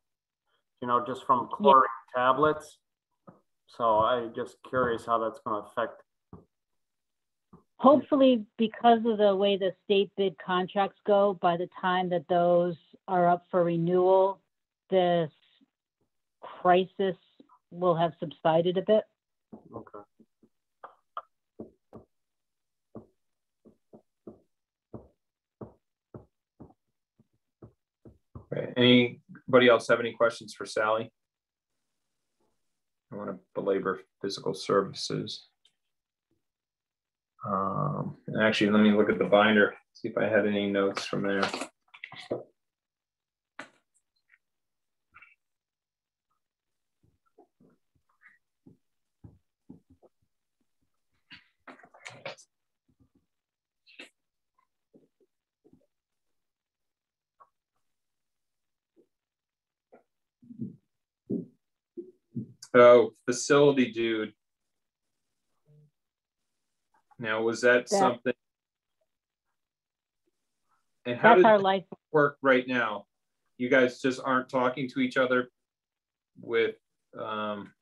You know, just from chlorine yeah. tablets. So I'm just curious how that's going to affect. Hopefully, because of the way the state bid contracts go, by the time that those are up for renewal, this crisis will have subsided a bit. Okay. Anybody else have any questions for Sally? I want to belabor physical services. Um, actually, let me look at the binder, see if I had any notes from there. Oh, facility dude. Now, was that, that something? And how does our life work right now? You guys just aren't talking to each other with. Um,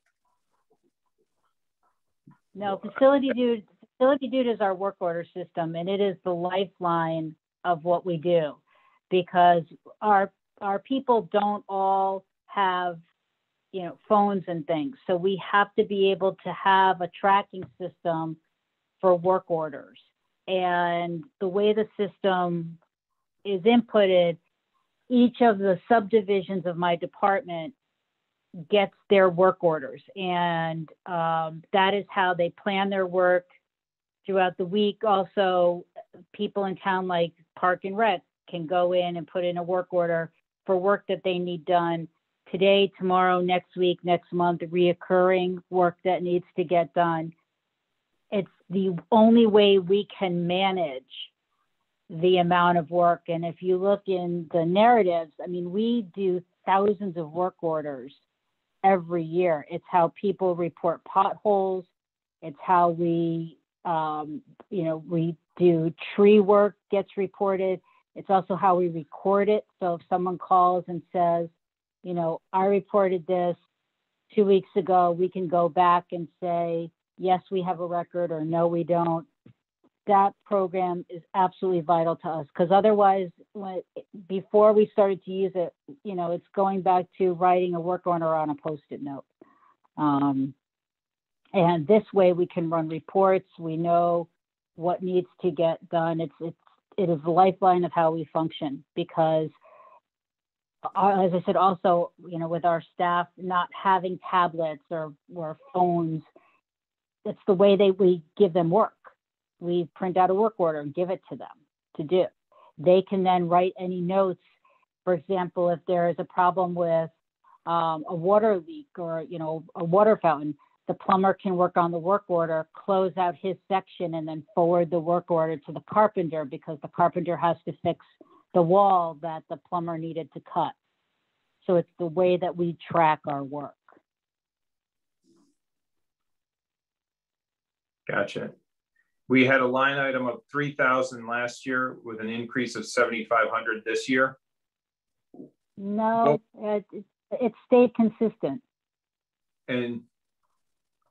no, facility dude. Facility dude is our work order system, and it is the lifeline of what we do, because our our people don't all have you know, phones and things. So we have to be able to have a tracking system for work orders. And the way the system is inputted, each of the subdivisions of my department gets their work orders. And um, that is how they plan their work throughout the week. Also, people in town like Park and Rec can go in and put in a work order for work that they need done today, tomorrow, next week, next month, reoccurring work that needs to get done. It's the only way we can manage the amount of work. And if you look in the narratives, I mean, we do thousands of work orders every year. It's how people report potholes. It's how we, um, you know, we do tree work gets reported. It's also how we record it. So if someone calls and says, you know, I reported this two weeks ago, we can go back and say, yes, we have a record or no, we don't. That program is absolutely vital to us because otherwise, when, before we started to use it, you know, it's going back to writing a work order on a post-it note. Um, and this way we can run reports. We know what needs to get done. It's, it's, it is the lifeline of how we function because as I said, also, you know, with our staff not having tablets or, or phones, it's the way that we give them work. We print out a work order and give it to them to do. They can then write any notes. For example, if there is a problem with um, a water leak or you know a water fountain, the plumber can work on the work order, close out his section, and then forward the work order to the carpenter because the carpenter has to fix the wall that the plumber needed to cut. So it's the way that we track our work. Gotcha. We had a line item of 3,000 last year with an increase of 7,500 this year. No, it, it stayed consistent. And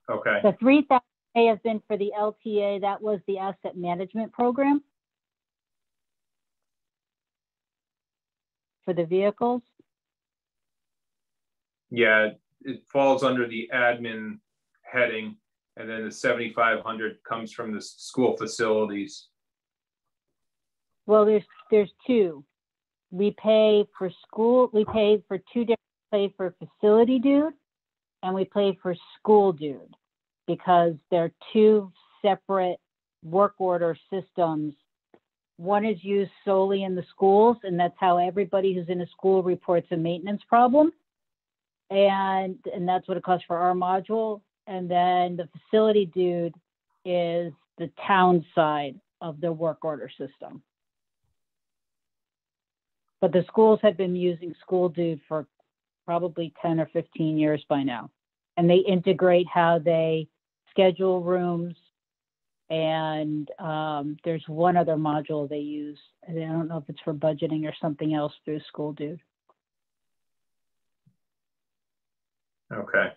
okay. The 3,000 may have been for the LTA. That was the asset management program. For the vehicles? Yeah, it falls under the admin heading, and then the 7,500 comes from the school facilities. Well, there's there's two. We pay for school. We pay for two different. Pay for facility dude, and we pay for school dude, because they're two separate work order systems one is used solely in the schools, and that's how everybody who's in a school reports a maintenance problem. And, and that's what it costs for our module. And then the facility dude is the town side of the work order system. But the schools have been using School Dude for probably 10 or 15 years by now. And they integrate how they schedule rooms, and um, there's one other module they use. I don't know if it's for budgeting or something else through School Dude. Okay.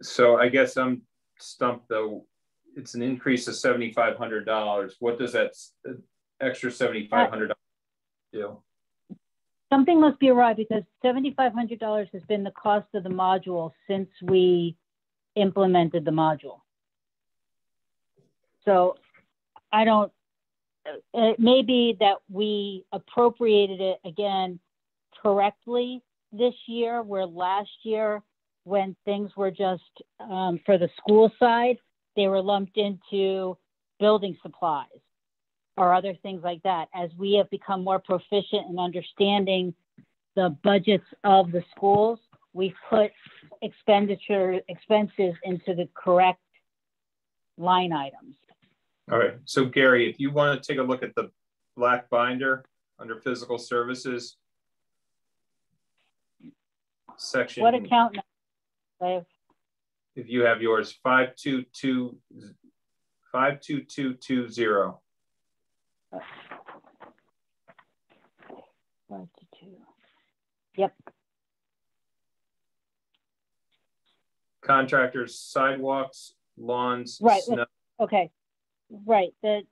So I guess I'm stumped though. It's an increase of $7,500. What does that uh, extra $7,500 do? Something must be awry because seventy five hundred dollars has been the cost of the module since we implemented the module. So I don't. It may be that we appropriated it again correctly this year, where last year when things were just um, for the school side, they were lumped into building supplies or other things like that. As we have become more proficient in understanding the budgets of the schools, we put expenditure expenses into the correct line items. All right. So Gary, if you want to take a look at the black binder under physical services, section. What account number? If you have yours, 522 52220. Yep. Contractors, sidewalks, lawns. Right. Snow. Okay. Right. The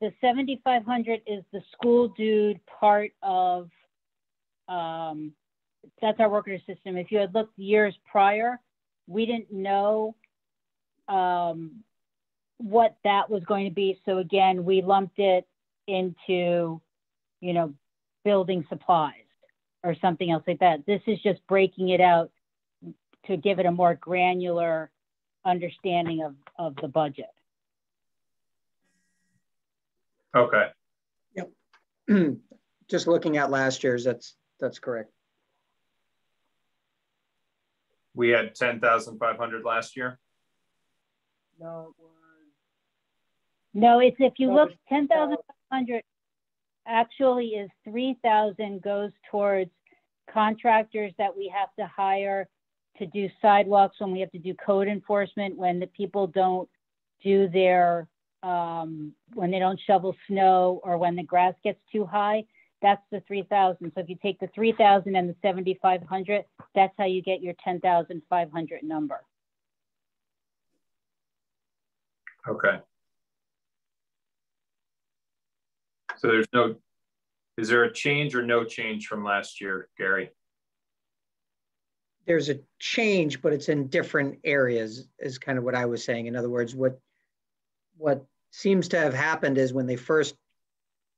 the 7500 is the school dude part of um, that's our worker system. If you had looked years prior, we didn't know um, what that was going to be. So again, we lumped it into, you know, building supplies or something else like that. This is just breaking it out to give it a more granular understanding of, of the budget. Okay. Yep. just looking at last year's, that's that's correct. We had 10,500 last year. No, it was. No, it's if you look, 10,500 actually is 3,000 goes towards contractors that we have to hire to do sidewalks when we have to do code enforcement, when the people don't do their, um, when they don't shovel snow or when the grass gets too high. That's the 3,000. So if you take the 3,000 and the 7,500, that's how you get your 10,500 number. Okay. So there's no, is there a change or no change from last year, Gary? There's a change, but it's in different areas is kind of what I was saying. In other words, what, what seems to have happened is when they first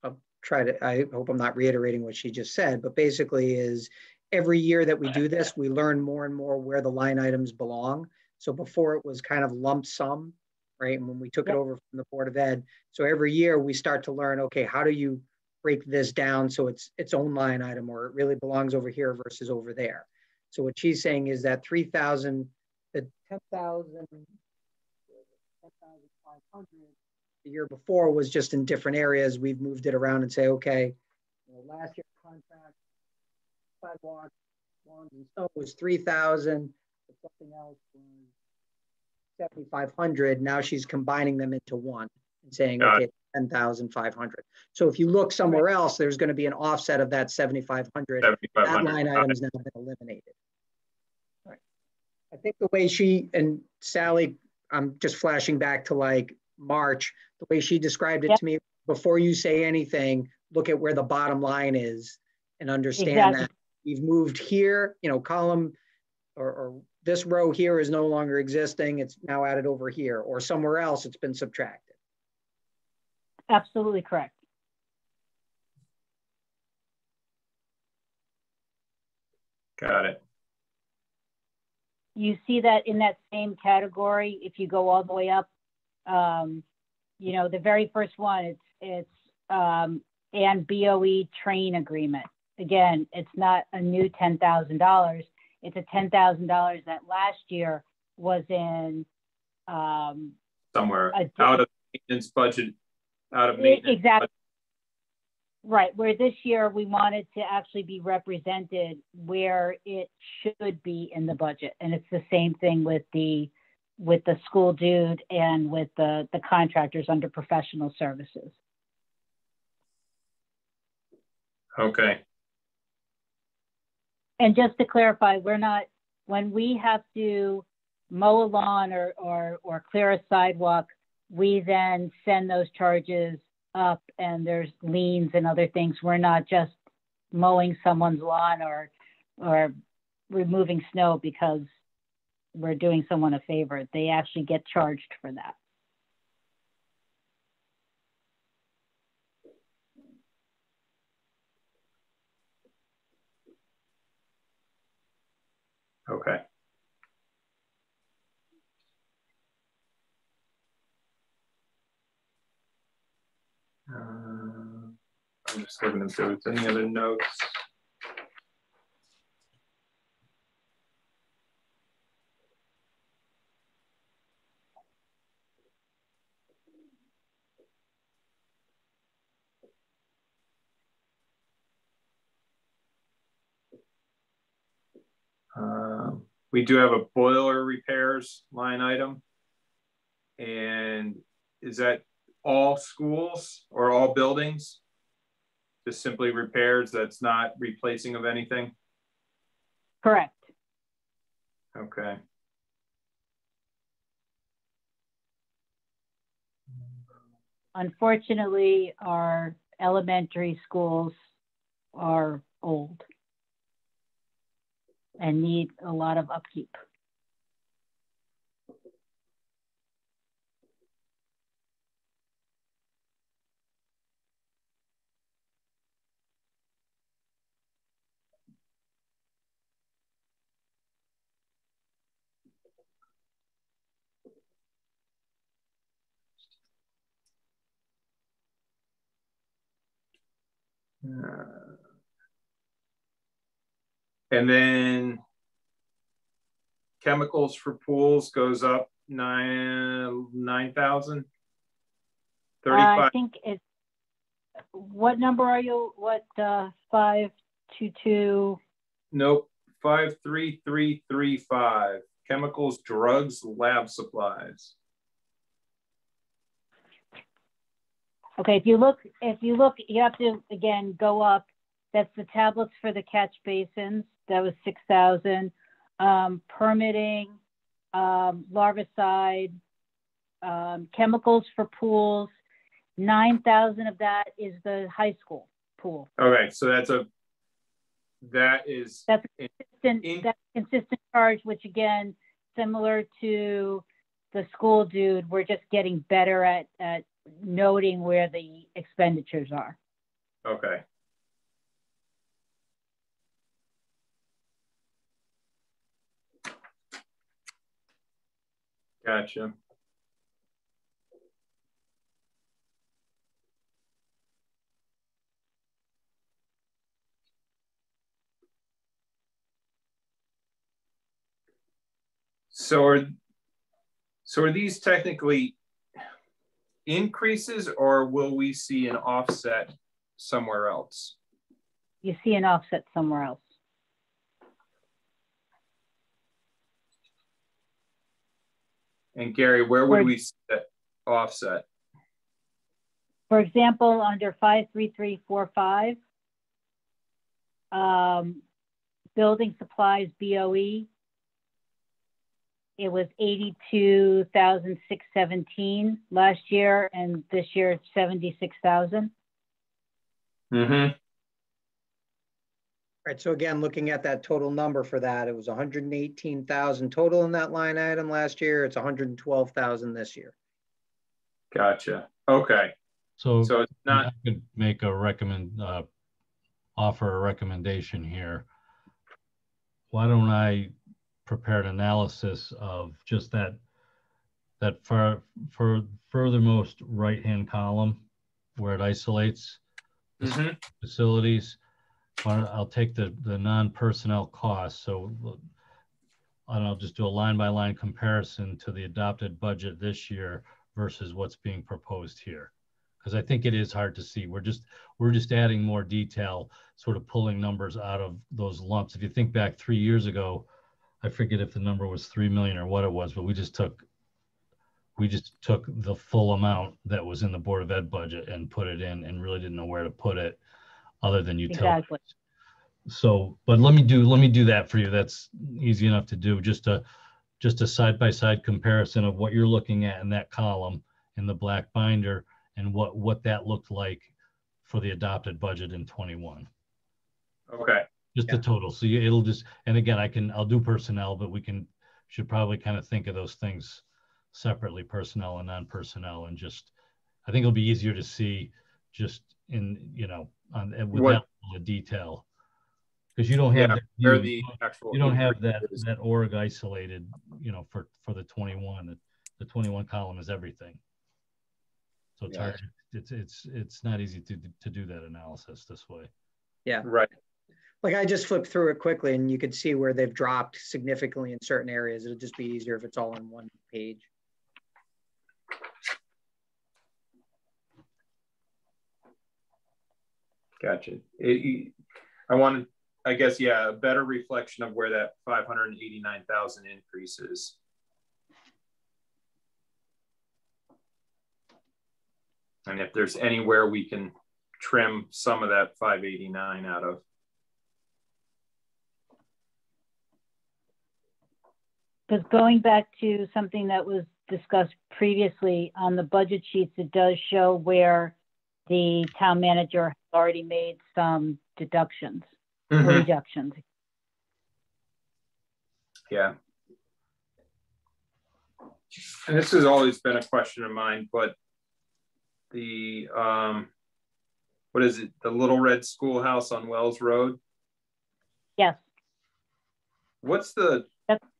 I'll try to, I hope I'm not reiterating what she just said, but basically is every year that we do this, we learn more and more where the line items belong. So before it was kind of lump sum, right? And when we took it over from the Board of Ed, so every year we start to learn, okay, how do you break this down so it's its own line item or it really belongs over here versus over there? So what she's saying is that 3,000, the 10,000, 10,500 the year before was just in different areas. We've moved it around and say, okay, you know, last year contract, sidewalk, lawns and snow was 3,000, but something else was 7,500. Now she's combining them into one and saying, Got okay, 10,500. So if you look somewhere else, there's going to be an offset of that 7,500. 7, that line item has now been eliminated. Right. I think the way she and Sally, I'm just flashing back to like March, the way she described it yep. to me, before you say anything, look at where the bottom line is and understand exactly. that we've moved here, you know, column or, or this row here is no longer existing. It's now added over here or somewhere else it's been subtracted. Absolutely correct. Got it. You see that in that same category, if you go all the way up um, you know, the very first one, it's it's um, and BOE train agreement. Again, it's not a new ten thousand dollars. It's a ten thousand dollars that last year was in um, somewhere out of maintenance budget, out of maintenance. Exactly. Budget. Right, where this year we wanted to actually be represented where it should be in the budget. And it's the same thing with the with the school dude and with the, the contractors under professional services. Okay. And just to clarify, we're not, when we have to mow a lawn or, or, or clear a sidewalk, we then send those charges up and there's liens and other things. We're not just mowing someone's lawn or, or removing snow because we're doing someone a favor. They actually get charged for that. Okay. Uh, I'm just looking if there's any other notes. We do have a boiler repairs line item. And is that all schools or all buildings? Just simply repairs, that's not replacing of anything? Correct. Okay. Unfortunately, our elementary schools are old and need a lot of upkeep. Uh, and then chemicals for pools goes up nine nine thousand. Uh, I think it's what number are you? What uh, five two two? Nope, five three three three five. Chemicals, drugs, lab supplies. Okay, if you look, if you look, you have to again go up. That's the tablets for the catch basins. That was six thousand. Um, permitting, um, larvicide, um, chemicals for pools. Nine thousand of that is the high school pool. Okay, so that's a that is that's a consistent in, that's consistent charge, which again, similar to the SchoolDude, we're just getting better at at noting where the expenditures are. Okay. Gotcha. So are so are these technically increases or will we see an offset somewhere else? You see an offset somewhere else. And Gary, where would for, we see that offset? For example, under 53345, um, building supplies BOE, it was 82,617 last year, and this year it's 76,000. Mm-hmm. Right. So again, looking at that total number for that, it was 118,000 total in that line item last year. It's 112,000 this year. Gotcha. Okay. So, so it's not. I could make a recommend, uh, offer a recommendation here. Why don't I prepare an analysis of just that that far, for furthermost right hand column where it isolates mm -hmm. facilities I'll take the the non-personnel costs. So and I'll just do a line by line comparison to the adopted budget this year versus what's being proposed here. Because I think it is hard to see. We're just we're just adding more detail sort of pulling numbers out of those lumps. If you think back three years ago I forget if the number was three million or what it was, but we just took we just took the full amount that was in the Board of Ed budget and put it in and really didn't know where to put it other than utilities. Exactly. So, but let me do let me do that for you. That's easy enough to do. Just a just a side-by-side comparison of what you're looking at in that column in the black binder and what, what that looked like for the adopted budget in 21. Okay. Just Yeah. the total. So you, it'll just, and again, I can, I'll do personnel, but we can, should probably kind of think of those things separately, personnel and non-personnel, and just, I think it'll be easier to see just in, you know, on, and with What- that level of detail. Because you don't have, Yeah, that where the actual. you don't have that, that org isolated, you know, for, for the 21, the, the 21 column is everything. So it's Yeah. hard, it's, it's, it's not easy to, to do that analysis this way. Yeah. Right. Like I just flipped through it quickly and you could see where they've dropped significantly in certain areas. It'll just be easier if it's all on one page. Gotcha. It- I wanted, I guess, yeah, a better reflection of where that five hundred and eighty-nine thousand increase is. And if there's anywhere we can trim some of that five eighty-nine out of. Because going back to something that was discussed previously on the budget sheets, it does show where the town manager already made some deductions, or reductions. Yeah. And this has always been a question of mine, but the, um, what is it? The Little Red Schoolhouse on Wells Road? Yes, What's the, That's-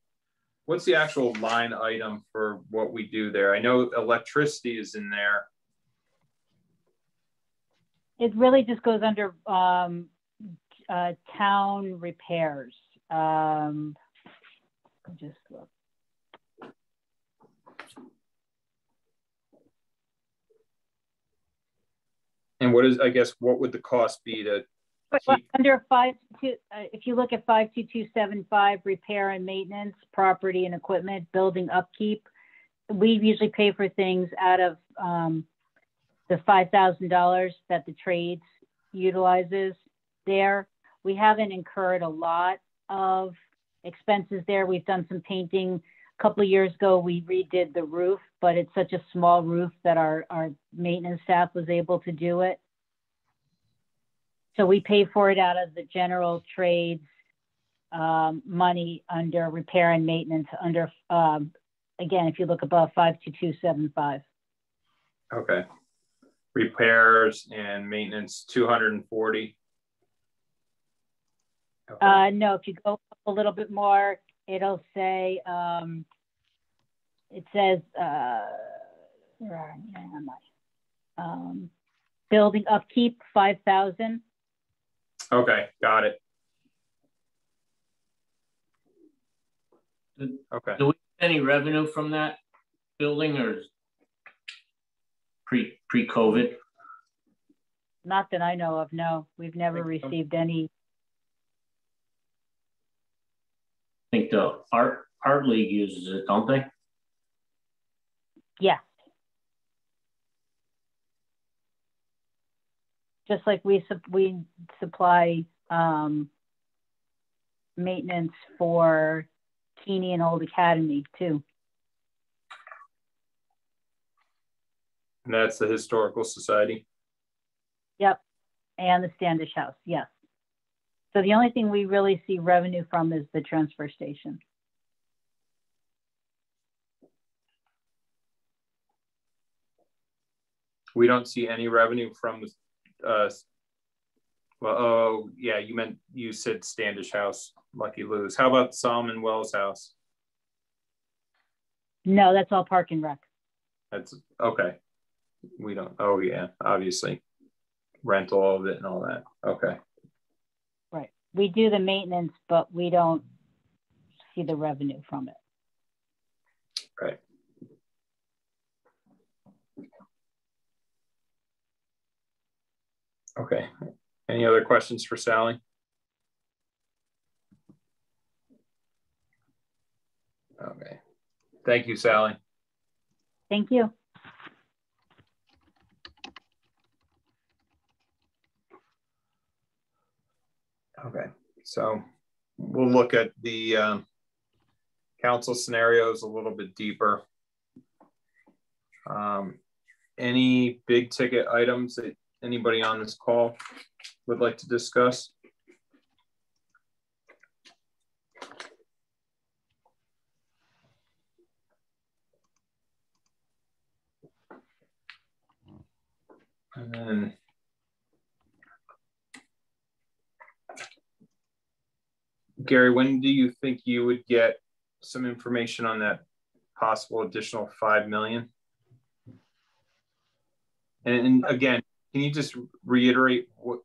what's the actual line item for what we do there? I know electricity is in there. It really just goes under um, uh, town repairs. Um, just look. And what is, I guess, what would the cost be to keep, Under five, two, uh, if you look at five two two seven five, repair and maintenance, property and equipment, building upkeep, we usually pay for things out of, um, the five thousand dollars that the trades utilizes there. We haven't incurred a lot of expenses there. We've done some painting. A couple of years ago, we redid the roof, but it's such a small roof that our, our maintenance staff was able to do it. So we pay for it out of the general trades um, money under repair and maintenance under, um, again, if you look above 52275. okay. Repairs and maintenance, two hundred and forty. Okay. Uh, no, if you go up a little bit more, it'll say, um, it says, uh, where are- am I? Um, building upkeep, 5,000. Okay, got it. Okay, Do we get any revenue from that building or is pre, pre-COVID? Not that I know of, no. We've never Think so. received any. I think the art, art league uses it, don't they? Yes. Just like we, we supply, um, maintenance for Keeney and Old Academy too. And that's the Historical Society. Yep. And the Standish House, yes. So the only thing we really see revenue from is the transfer station. We don't see any revenue from, uh, well, oh, yeah, you meant, you said Standish House, Lucky Lou's. How about Solomon Welles House? No, that's all park and rec. That's, okay. We don't, oh, yeah, obviously. Rental all of it and all that. Okay, Right. We do the maintenance, but we don't see the revenue from it. right. Okay, any other questions for Sally? Okay, thank you, Sally. Thank you. Okay, so we'll look at the um, council scenarios a little bit deeper. Um, any big ticket items that anybody on this call would like to discuss? And then Gary, when do you think you would get some information on that possible additional 5 million? And, and again, can you just reiterate what,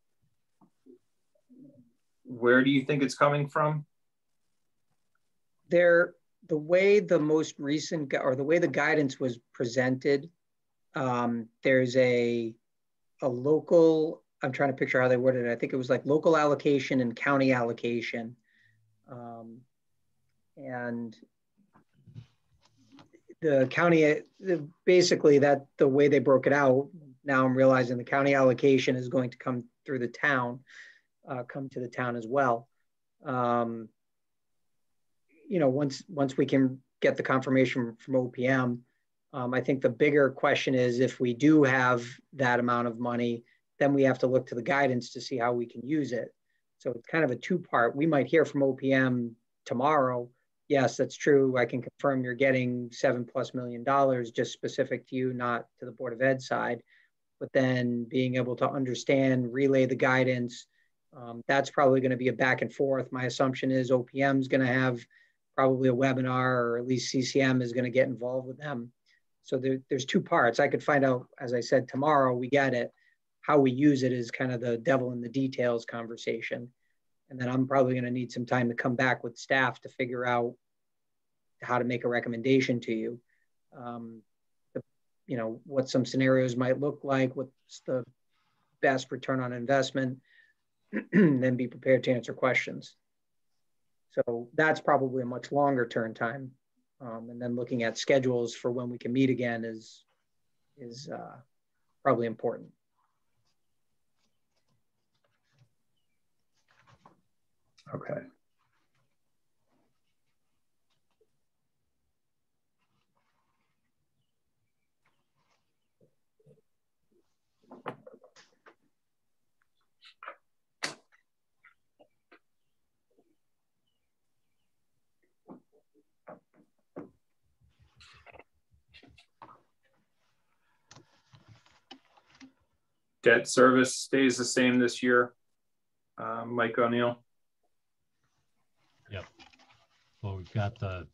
where do you think it's coming from? There, the way the most recent, or the way the guidance was presented, um, there's a, a local, I'm trying to picture how they worded it. I think it was like local allocation and county allocation. Um, and the county, basically that the way they broke it out, now I'm realizing the county allocation is going to come through the town, uh, come to the town as well. Um, you know, once once we can get the confirmation from OPM, um, I think the bigger question is if we do have that amount of money, then we have to look to the guidance to see how we can use it. So it's kind of a two part. We might hear from OPM tomorrow. Yes, that's true. I can confirm you're getting seven plus million dollars just specific to you, not to the Board of Ed side. But then being able to understand, relay the guidance, um, that's probably going to be a back and forth. My assumption is OPM is going to have probably a webinar, or at least CCM is going to get involved with them. So there, there's two parts. I could find out, as I said, tomorrow we get it how we use it is kind of the devil in the details conversation. And then I'm probably going to need some time to come back with staff to figure out how to make a recommendation to you. Um, the, you know, what some scenarios might look like, what's the best return on investment, and then be prepared to answer questions. So that's probably a much longer turn time. Um, and then looking at schedules for when we can meet again is, is uh, probably important. Okay. Debt service stays the same this year. Uh, Mike O'Neill. Yep. Well, we've got the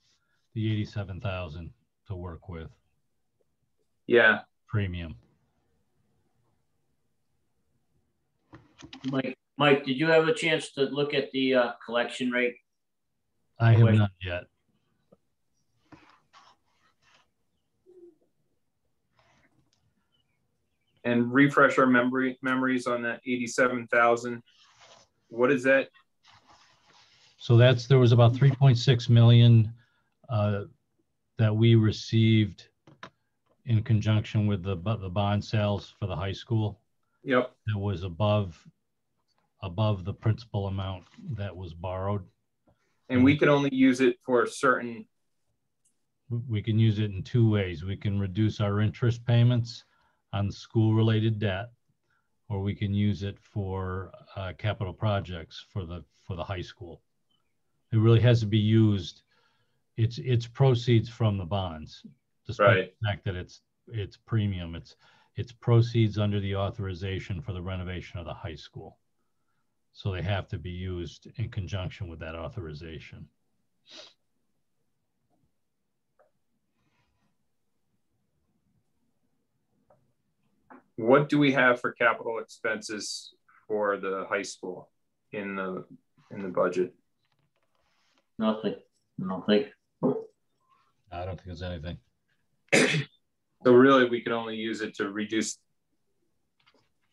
the eighty-seven thousand to work with. Yeah. Premium. Mike, Mike, did you have a chance to look at the uh, collection rate? I have not yet. And refresh our memory memories on that eighty-seven thousand. What is that so that's, there was about 3.6 million uh, that we received in conjunction with the, the bond sales for the high school. Yep. That was above, above the principal amount that was borrowed. And we can only use it for certain. We can use it in two ways. We can reduce our interest payments on school related debt, or we can use it for uh, capital projects for the, for the high school. It really has to be used. It's it's proceeds from the bonds, despite right. the fact that it's it's premium. It's it's proceeds under the authorization for the renovation of the high school. So they have to be used in conjunction with that authorization. What do we have for capital expenses for the high school in the in the budget? Nothing. Nothing. I don't think there's anything. so really, we can only use it to reduce.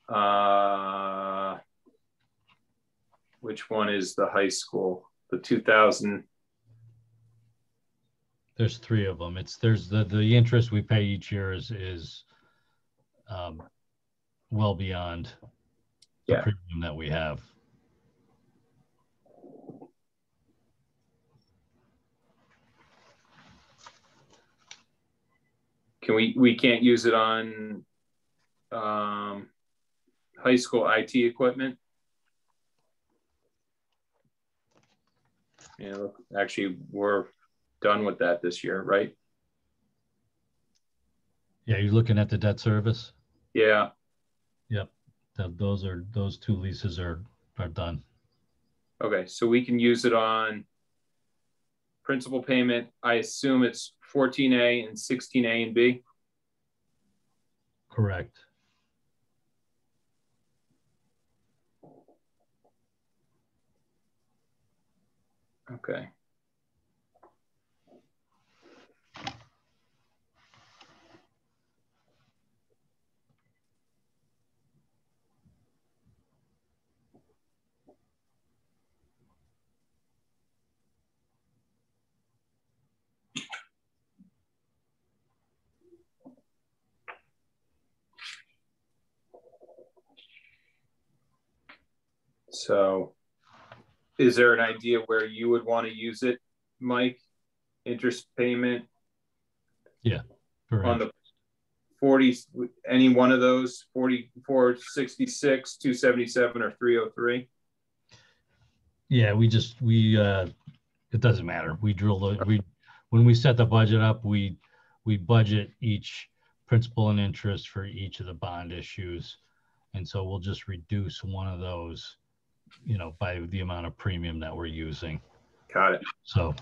Uh, which one is the high school? The 2000. There's three of them. It's there's the the interest we pay each year is is um, well beyond the premium that we have. Can we, we can't use it on um, high school IT equipment? You know, actually, we're done with that this year, right? Yeah, you're looking at the debt service? Yeah. Yep. That, those are, those two leases are, are done. Okay, so we can use it on principal payment. I assume it's 14A and 16A and B. Correct. Okay. So is there an idea where you would want to use it, Mike? Interest payment? Yeah. Correct. On the 40, any one of those 44, 66, 277, or 303? Yeah, we just, we, uh, it doesn't matter. We drill the, we, when we set the budget up, we, we budget each principal and interest for each of the bond issues. And so we'll just reduce one of those you know, by the amount of premium that we're using. Got it. So.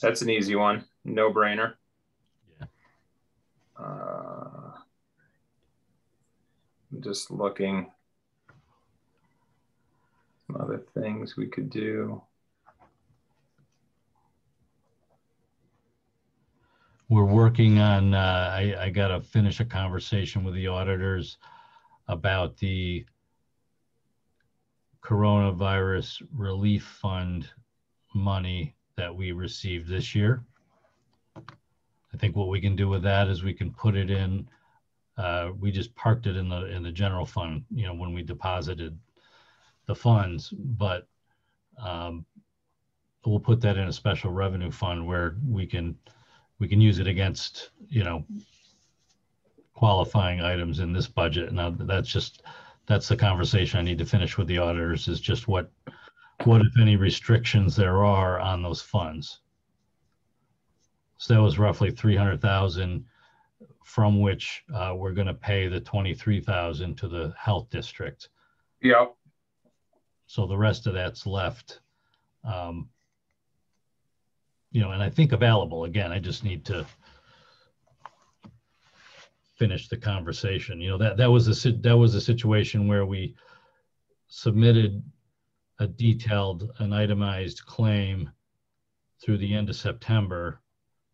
That's an easy one. No brainer. Yeah. Uh, I'm just looking. Some other things we could do. We're working on, uh, I, I got to finish a conversation with the auditors about the coronavirus relief fund money that we received this year. I think what we can do with that is we can put it in, uh, we just parked it in the, in the general fund, you know, when we deposited the funds, but um, we'll put that in a special revenue fund where we can we can use it against, you know, qualifying items in this budget. Now that's just, that's the conversation I need to finish with the auditors is just what, what if any restrictions there are on those funds. So that was roughly 300,000 from which uh, we're going to pay the 23,000 to the health district. Yeah. So the rest of that's left. Um, you know, and I think available. Again, I just need to finish the conversation. You know, that that was a that was a situation where we submitted a detailed, an itemized claim through the end of September.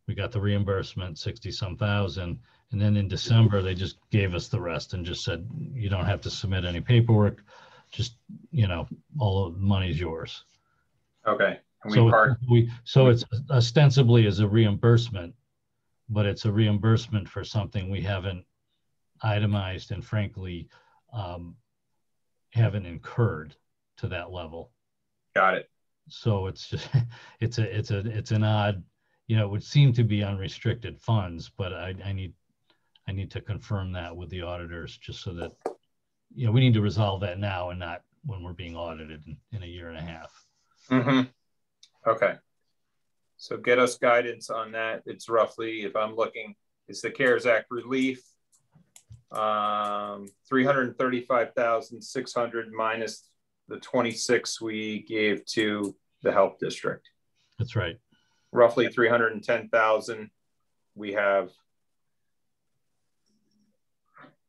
We got the reimbursement, 60 some thousand. And then in December, they just gave us the rest and just said, you don't have to submit any paperwork. Just, you know, all of the money's yours. Okay. And we So park, we, so it's ostensibly as a reimbursement, but it's a reimbursement for something we haven't itemized and frankly, um, haven't incurred to that level. got it. So it's just, it's a, it's a, it's an odd, you know, it would seem to be unrestricted funds, but I, I need, I need to confirm that with the auditors just so that, you know, we need to resolve that now and not when we're being audited in, in a year and a half. Mm-hmm. Okay. So get us guidance on that. It's roughly, if I'm looking, it's the CARES Act relief, um, 335,600 minus the 26 we gave to the health district. That's right. Roughly 310,000. We have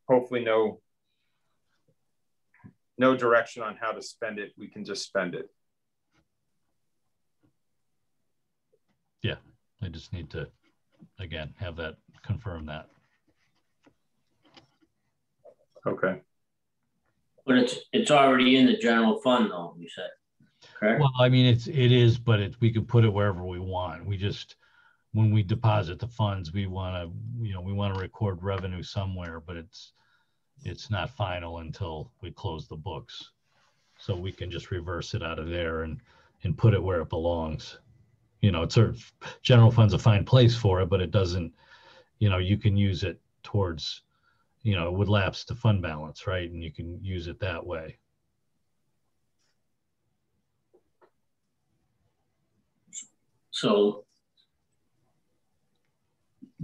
hopefully no no direction on how to spend it. We can just spend it. I just need to, again, have that, confirm that. Okay. But it's, it's already in the general fund though, you said, correct? Well, I mean, it's, it is, but it, we could put it wherever we want. We just, when we deposit the funds, we want to, you know, we want to record revenue somewhere, but it's, it's not final until we close the books. So we can just reverse it out of there and, and put it where it belongs. You know, it's sort of, general fund's a fine place for it, but it doesn't, you know, you can use it towards, you know, it would lapse to fund balance, right? And you can use it that way. So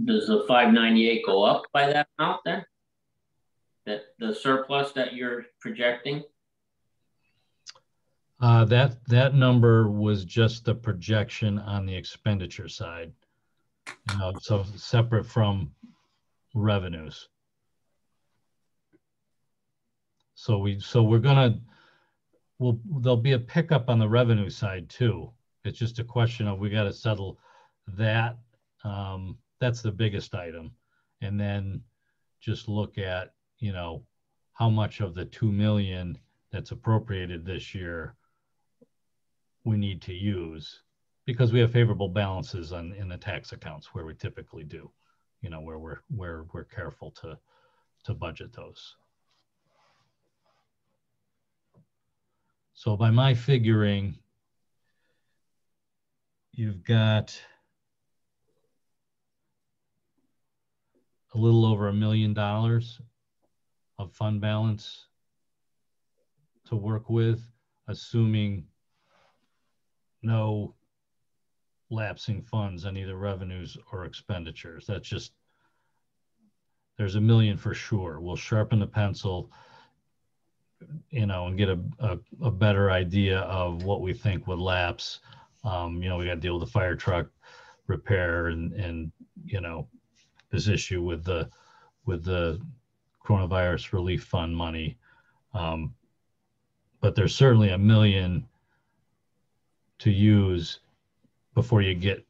does the five ninety-eight go up by that amount then? That the surplus that you're projecting? Uh, that that number was just the projection on the expenditure side. So separate from revenues. So we so we're gonna well there'll be a pickup on the revenue side too. It's just a question of we got to settle that. Um, that's the biggest item, and then just look at you know how much of the two million that's appropriated this year we need to use because we have favorable balances on in the tax accounts where we typically do, you know, where we're where we're careful to to budget those. So by my figuring, you've got a little over a million dollars of fund balance to work with, assuming no lapsing funds on either revenues or expenditures. That's just, there's a million for sure. We'll sharpen the pencil, you know, and get a, a, a better idea of what we think would lapse. Um, you know, we got to deal with the fire truck repair and, and, you know, this issue with the, with the coronavirus relief fund money. Um, but there's certainly a million to use before you get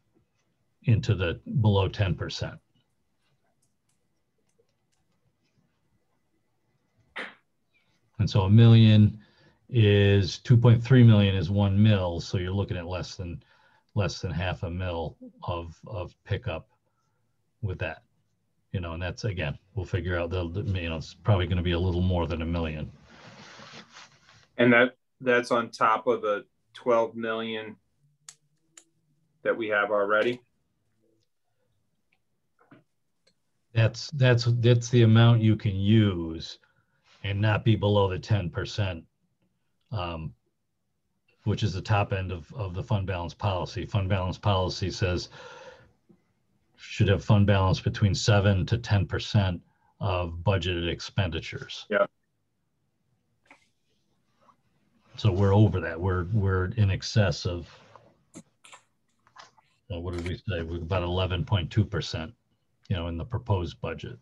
into the below 10%. And so a million is 2.3 million is one mil. So you're looking at less than less than half a mil of, of pickup with that, you know, and that's again, we'll figure out the, you know, it's probably going to be a little more than a million. And that that's on top of the 12 million that we have already? That's that's that's the amount you can use and not be below the 10%, um, which is the top end of, of the fund balance policy. Fund balance policy says should have fund balance between 7 to 10% of budgeted expenditures. Yeah. So we're over that. We're we're in excess of uh, what did we say? We're about eleven point two percent, you know, in the proposed budget.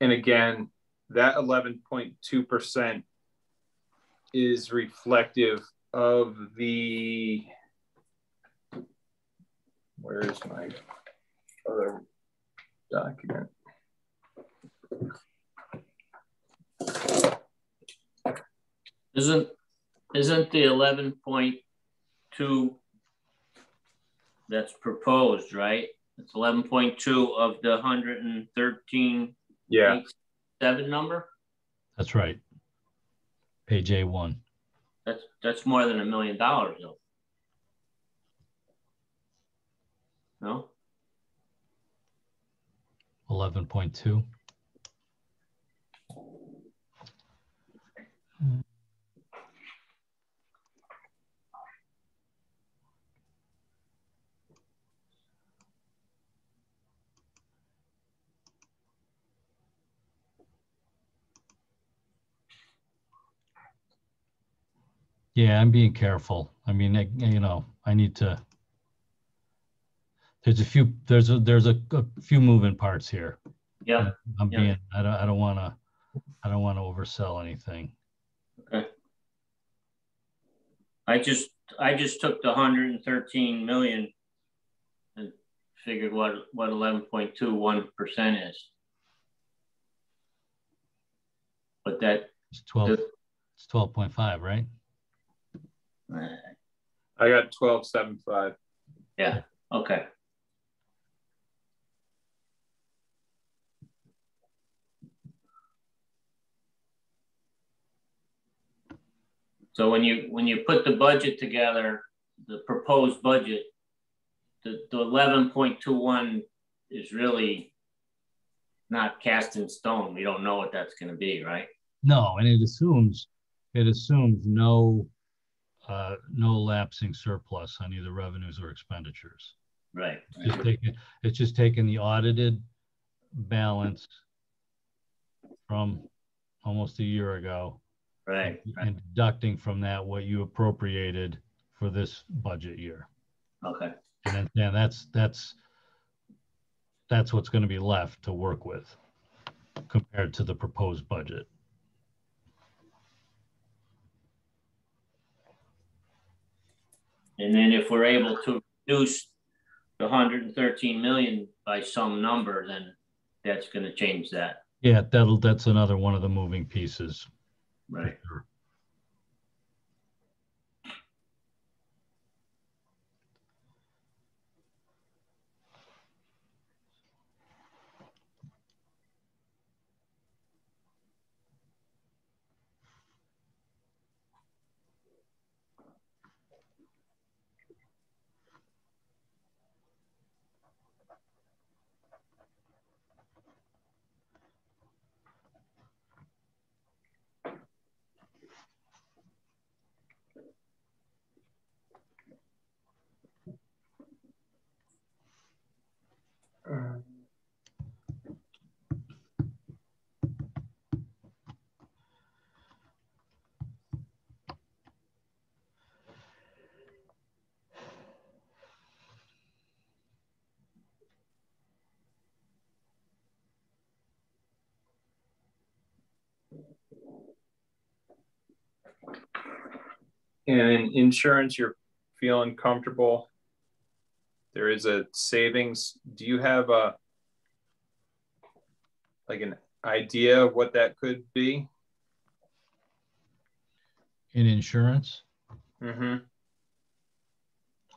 And again, that 11.2% is reflective of the Where's my other document? Isn't isn't the eleven point two that's proposed, right? It's eleven point two of the hundred and thirteen yeah seven number? That's right. Page A one. That's that's more than a million dollars though. No? 11.2. Yeah, I'm being careful. I mean, you know, I need to there's a few there's a there's a, a few moving parts here. Yeah. I'm yeah. being I don't I don't want to I don't want to oversell anything. Okay. I just I just took the 113 million and figured what what 11.21 percent is. But that it's 12 the, it's 12.5, right? I got twelve seven five. Yeah. Okay. So when you when you put the budget together, the proposed budget, the, the 11.21 is really not cast in stone. We don't know what that's going to be, right? No, and it assumes it assumes no uh, no lapsing surplus on either revenues or expenditures. Right. It's just taking, it's just taking the audited balance from almost a year ago Right. and deducting from that what you appropriated for this budget year. Okay. And then, yeah, that's, that's, that's what's going to be left to work with compared to the proposed budget. And then if we're able to reduce the 113 million by some number, then that's going to change that. Yeah, that'll, that's another one of the moving pieces. Right. And in insurance, you're feeling comfortable. There is a savings. Do you have a like an idea of what that could be? In insurance? Mm-hmm.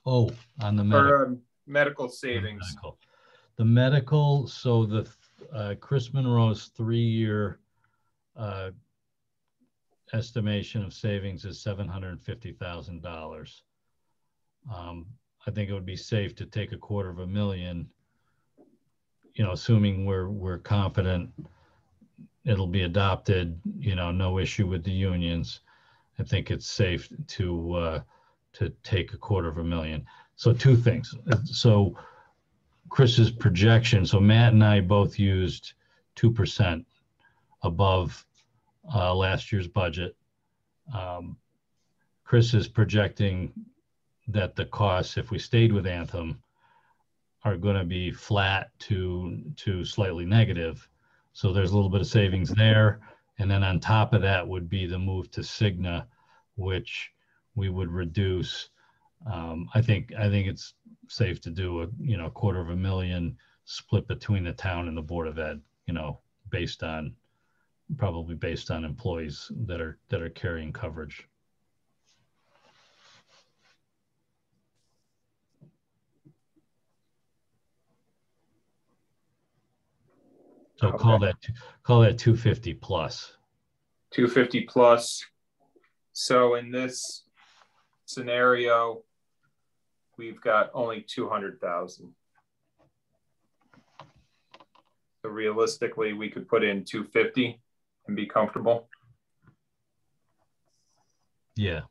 Oh, on the medical. Or um, medical savings. medical. The medical, so the uh, Chris Monroe's three-year uh, estimation of savings is seven hundred and fifty thousand dollars. Um, I think it would be safe to take a quarter of a million. You know, assuming we're we're confident it'll be adopted. You know, no issue with the unions. I think it's safe to uh, to take a quarter of a million. So two things. So Chris's projection. So Matt and I both used two percent above uh, last year's budget. Um, Chris is projecting that the costs, if we stayed with Anthem, are going to be flat to to slightly negative. So there's a little bit of savings there, and then on top of that would be the move to Cigna, which we would reduce. Um, I think I think it's safe to do a you know quarter of a million split between the town and the board of ed. You know, based on probably based on employees that are that are carrying coverage. So Okay. call that call that 250 plus. 250 plus. So in this scenario, we've got only 200,000. So realistically, we could put in 250 and be comfortable. Yeah.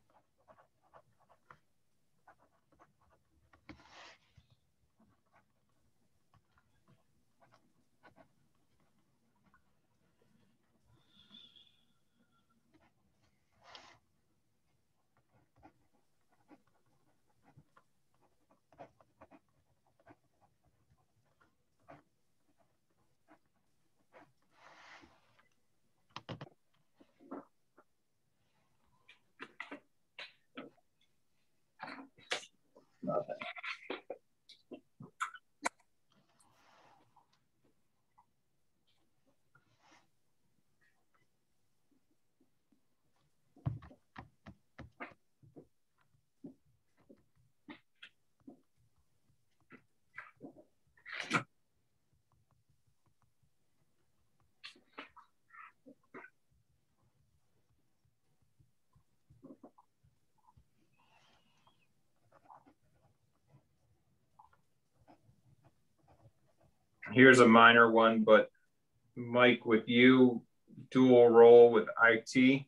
Here's a minor one, but Mike, with you dual role with IT,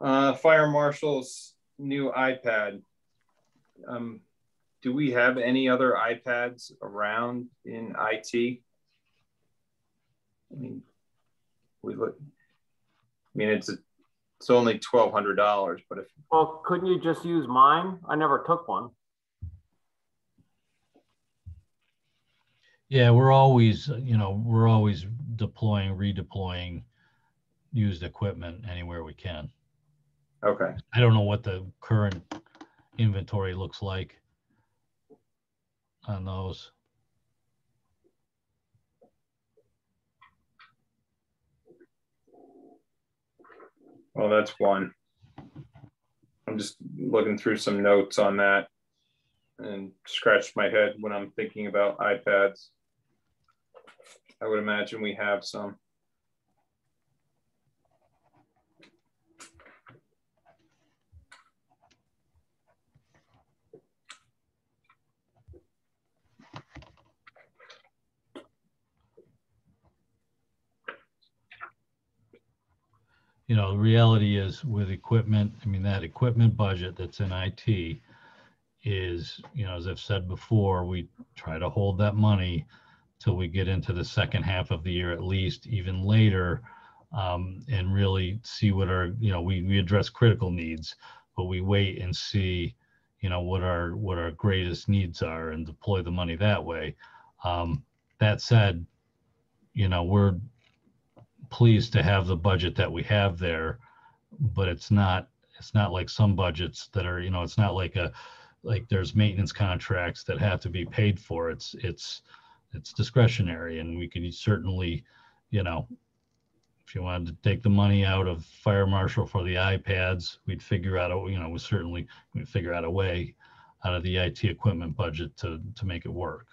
uh, fire marshal's new iPad. Um, do we have any other iPads around in IT? I mean, we look. I mean, it's a, it's only twelve hundred dollars, but if well, couldn't you just use mine? I never took one. Yeah, we're always, uh, you know, we're always deploying, redeploying used equipment anywhere we can. Okay. I don't know what the current inventory looks like on those. Well, that's one. I'm just looking through some notes on that and scratched my head when I'm thinking about iPads. I would imagine we have some. you know, the reality is with equipment, I mean, that equipment budget that's in IT is, you know, as I've said before, we try to hold that money till we get into the second half of the year at least, even later, um, and really see what our, you know, we, we address critical needs, but we wait and see, you know, what our what our greatest needs are and deploy the money that way. Um, that said, you know, we're pleased to have the budget that we have there, but it's not it's not like some budgets that are you know it's not like a like there's maintenance contracts that have to be paid for. It's it's it's discretionary, and we could certainly you know if you wanted to take the money out of fire marshal for the iPads, we'd figure out a you know we certainly we'd figure out a way out of the IT equipment budget to to make it work.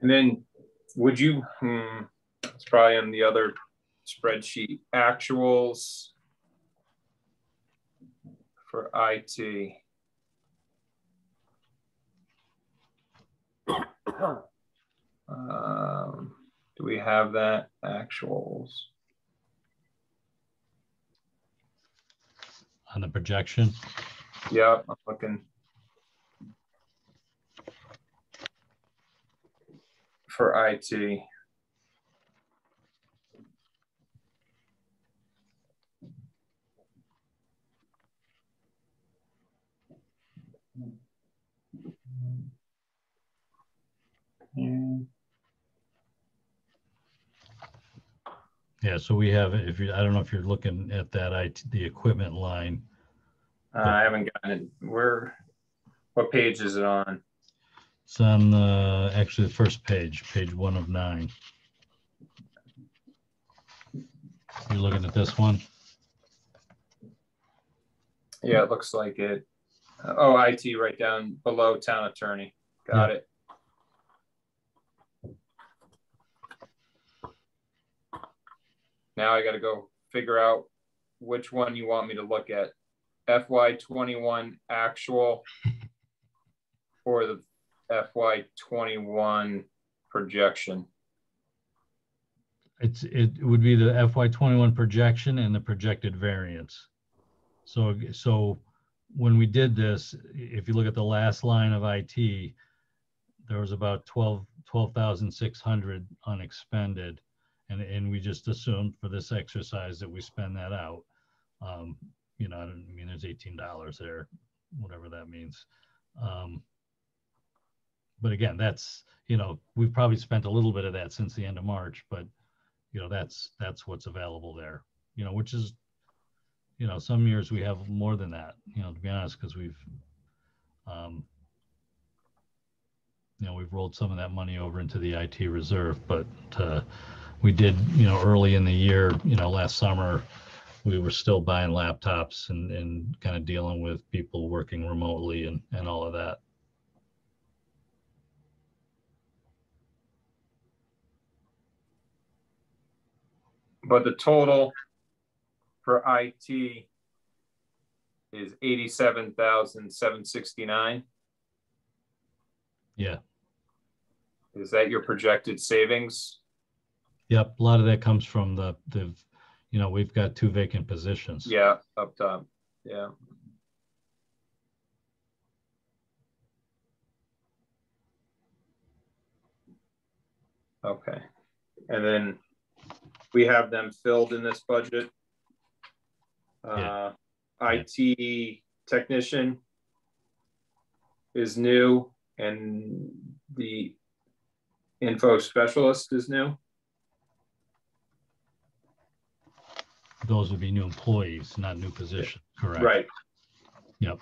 And then would you hmm, it's probably on the other spreadsheet. Actuals for IT. Um, do we have that actuals? On the projection? Yeah, I'm looking. For IT. Yeah, so we have, if you, I don't know if you're looking at that, IT, the equipment line. Uh, I haven't gotten it. Where, what page is it on? It's on the, actually the first page, page one of nine. You're looking at this one? Yeah, it looks like it. Oh, IT right down below town attorney. Got it. Now I got to go figure out which one you want me to look at. FY21 actual or the FY21 projection. It's, it would be the FY twenty-one projection and the projected variance. So, so when we did this, if you look at the last line of IT, there was about 12, 12,600 unexpended. And, and we just assumed for this exercise that we spend that out. Um, you know, I, I mean, there's $18 there, whatever that means. Um, but again, that's, you know, we've probably spent a little bit of that since the end of March, but you know, that's, that's what's available there, you know, which is you know, some years we have more than that, you know, to be honest, because we've, um, you know, we've rolled some of that money over into the IT reserve, but uh, we did, you know, early in the year, you know, last summer, we were still buying laptops and, and kind of dealing with people working remotely and, and all of that. But the total for IT is eighty-seven thousand seven sixty-nine. Yeah. Is that your projected savings? Yep, a lot of that comes from the, the, you know, we've got two vacant positions. Yeah, up top, yeah. Okay, and then we have them filled in this budget. Uh, IT technician is new and the info specialist is new. Those would be new employees, not new positions, correct? Right. Yep.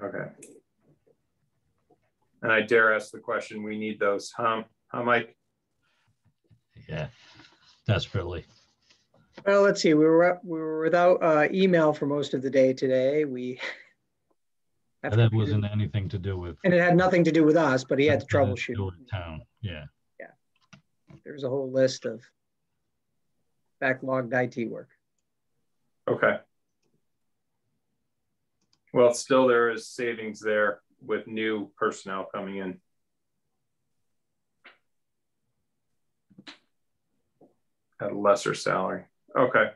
Okay. And I dare ask the question, we need those, huh, huh, Mike? Yeah, desperately. Well, let's see. We were we were without uh, email for most of the day today. We that wasn't anything to do with, and it had nothing to do with us, but he had to troubleshoot. do with town, yeah. There's a whole list of backlogged IT work. Okay. Well, still there is savings there with new personnel coming in. At a lesser salary. Okay.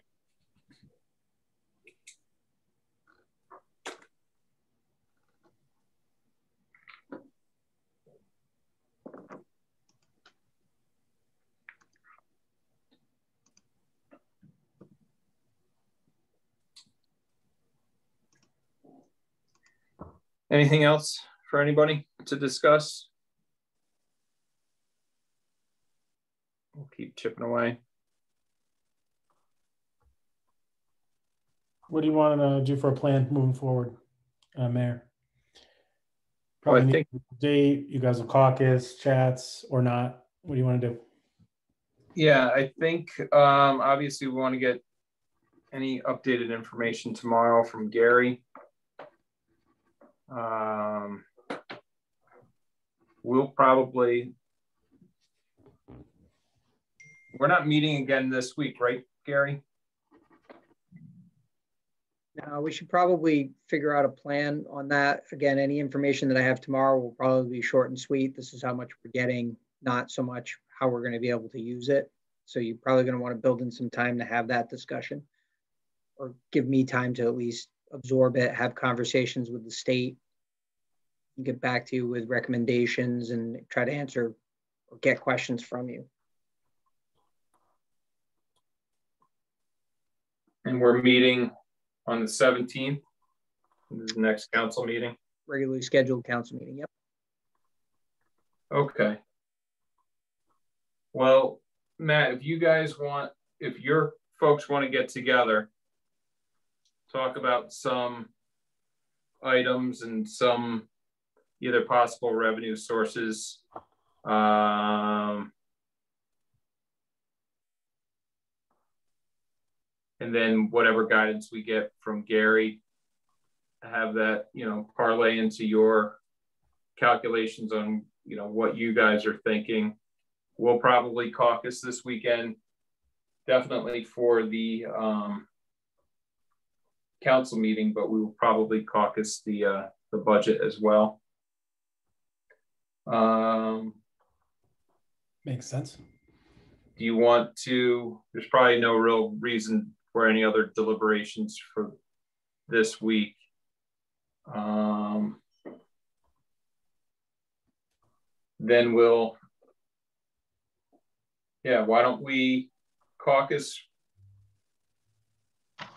Anything else for anybody to discuss? We'll keep chipping away. What do you want to do for a plan moving forward, uh, Mayor? Well, I Probably think- date. You guys will caucus, chats, or not? What do you want to do? Yeah, I think um, obviously we want to get any updated information tomorrow from Gary. Um, we'll probably, we're not meeting again this week, right, Gary? Now we should probably figure out a plan on that. Again, any information that I have tomorrow will probably be short and sweet. This is how much we're getting, not so much how we're going to be able to use it. So you're probably going to want to build in some time to have that discussion or give me time to at least absorb it, have conversations with the state, and get back to you with recommendations and try to answer or get questions from you. And we're meeting on the 17th, the next council meeting. Regularly scheduled council meeting. Yep. Okay. Well, Matt, if you guys want, if your folks want to get together, talk about some items and some either possible revenue sources. Um, and then whatever guidance we get from Gary, have that, you know, parlay into your calculations on, you know, what you guys are thinking. We'll probably caucus this weekend, definitely for the um, council meeting, but we will probably caucus the uh, the budget as well. Um, Makes sense. do you want to? There's probably no real reason for any other deliberations for this week. Um, then we'll, yeah, why don't we caucus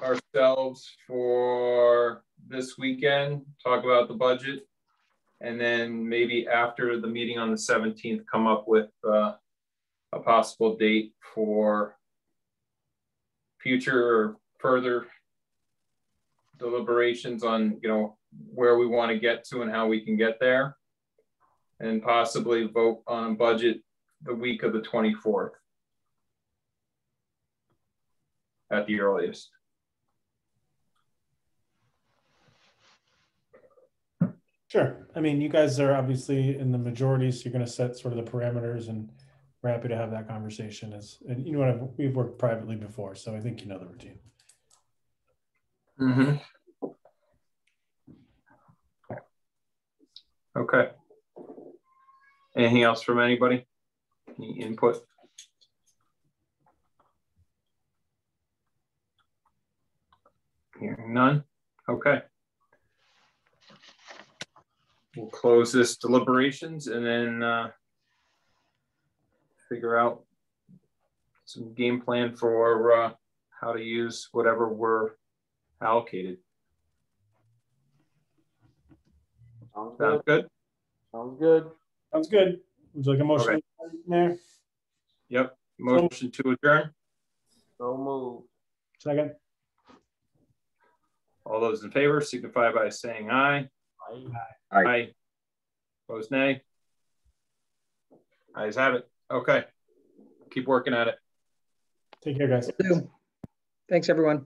ourselves for this weekend, talk about the budget, and then maybe after the meeting on the 17th, come up with uh, a possible date for future or further deliberations on, you know, where we want to get to and how we can get there, and possibly vote on a budget the week of the 24th at the earliest. Sure. I mean, you guys are obviously in the majority, so you're going to set sort of the parameters, and we're happy to have that conversation. As and you know what, I've, we've worked privately before, so I think you know the routine. Mm-hmm. Okay. Anything else from anybody? Any input? Hearing none. Okay. We'll close this deliberations and then uh, figure out some game plan for uh, how to use whatever we're allocated. Sounds Sounds good. good? Sounds good. Sounds good. Would you like a motion Okay. there? Yep. Motion to adjourn. So move. Second. All those in favor signify by saying aye. Aye. Aye. Opposed, nay. Ayes have it. Okay. Keep working at it. Take care, guys. Thanks, everyone.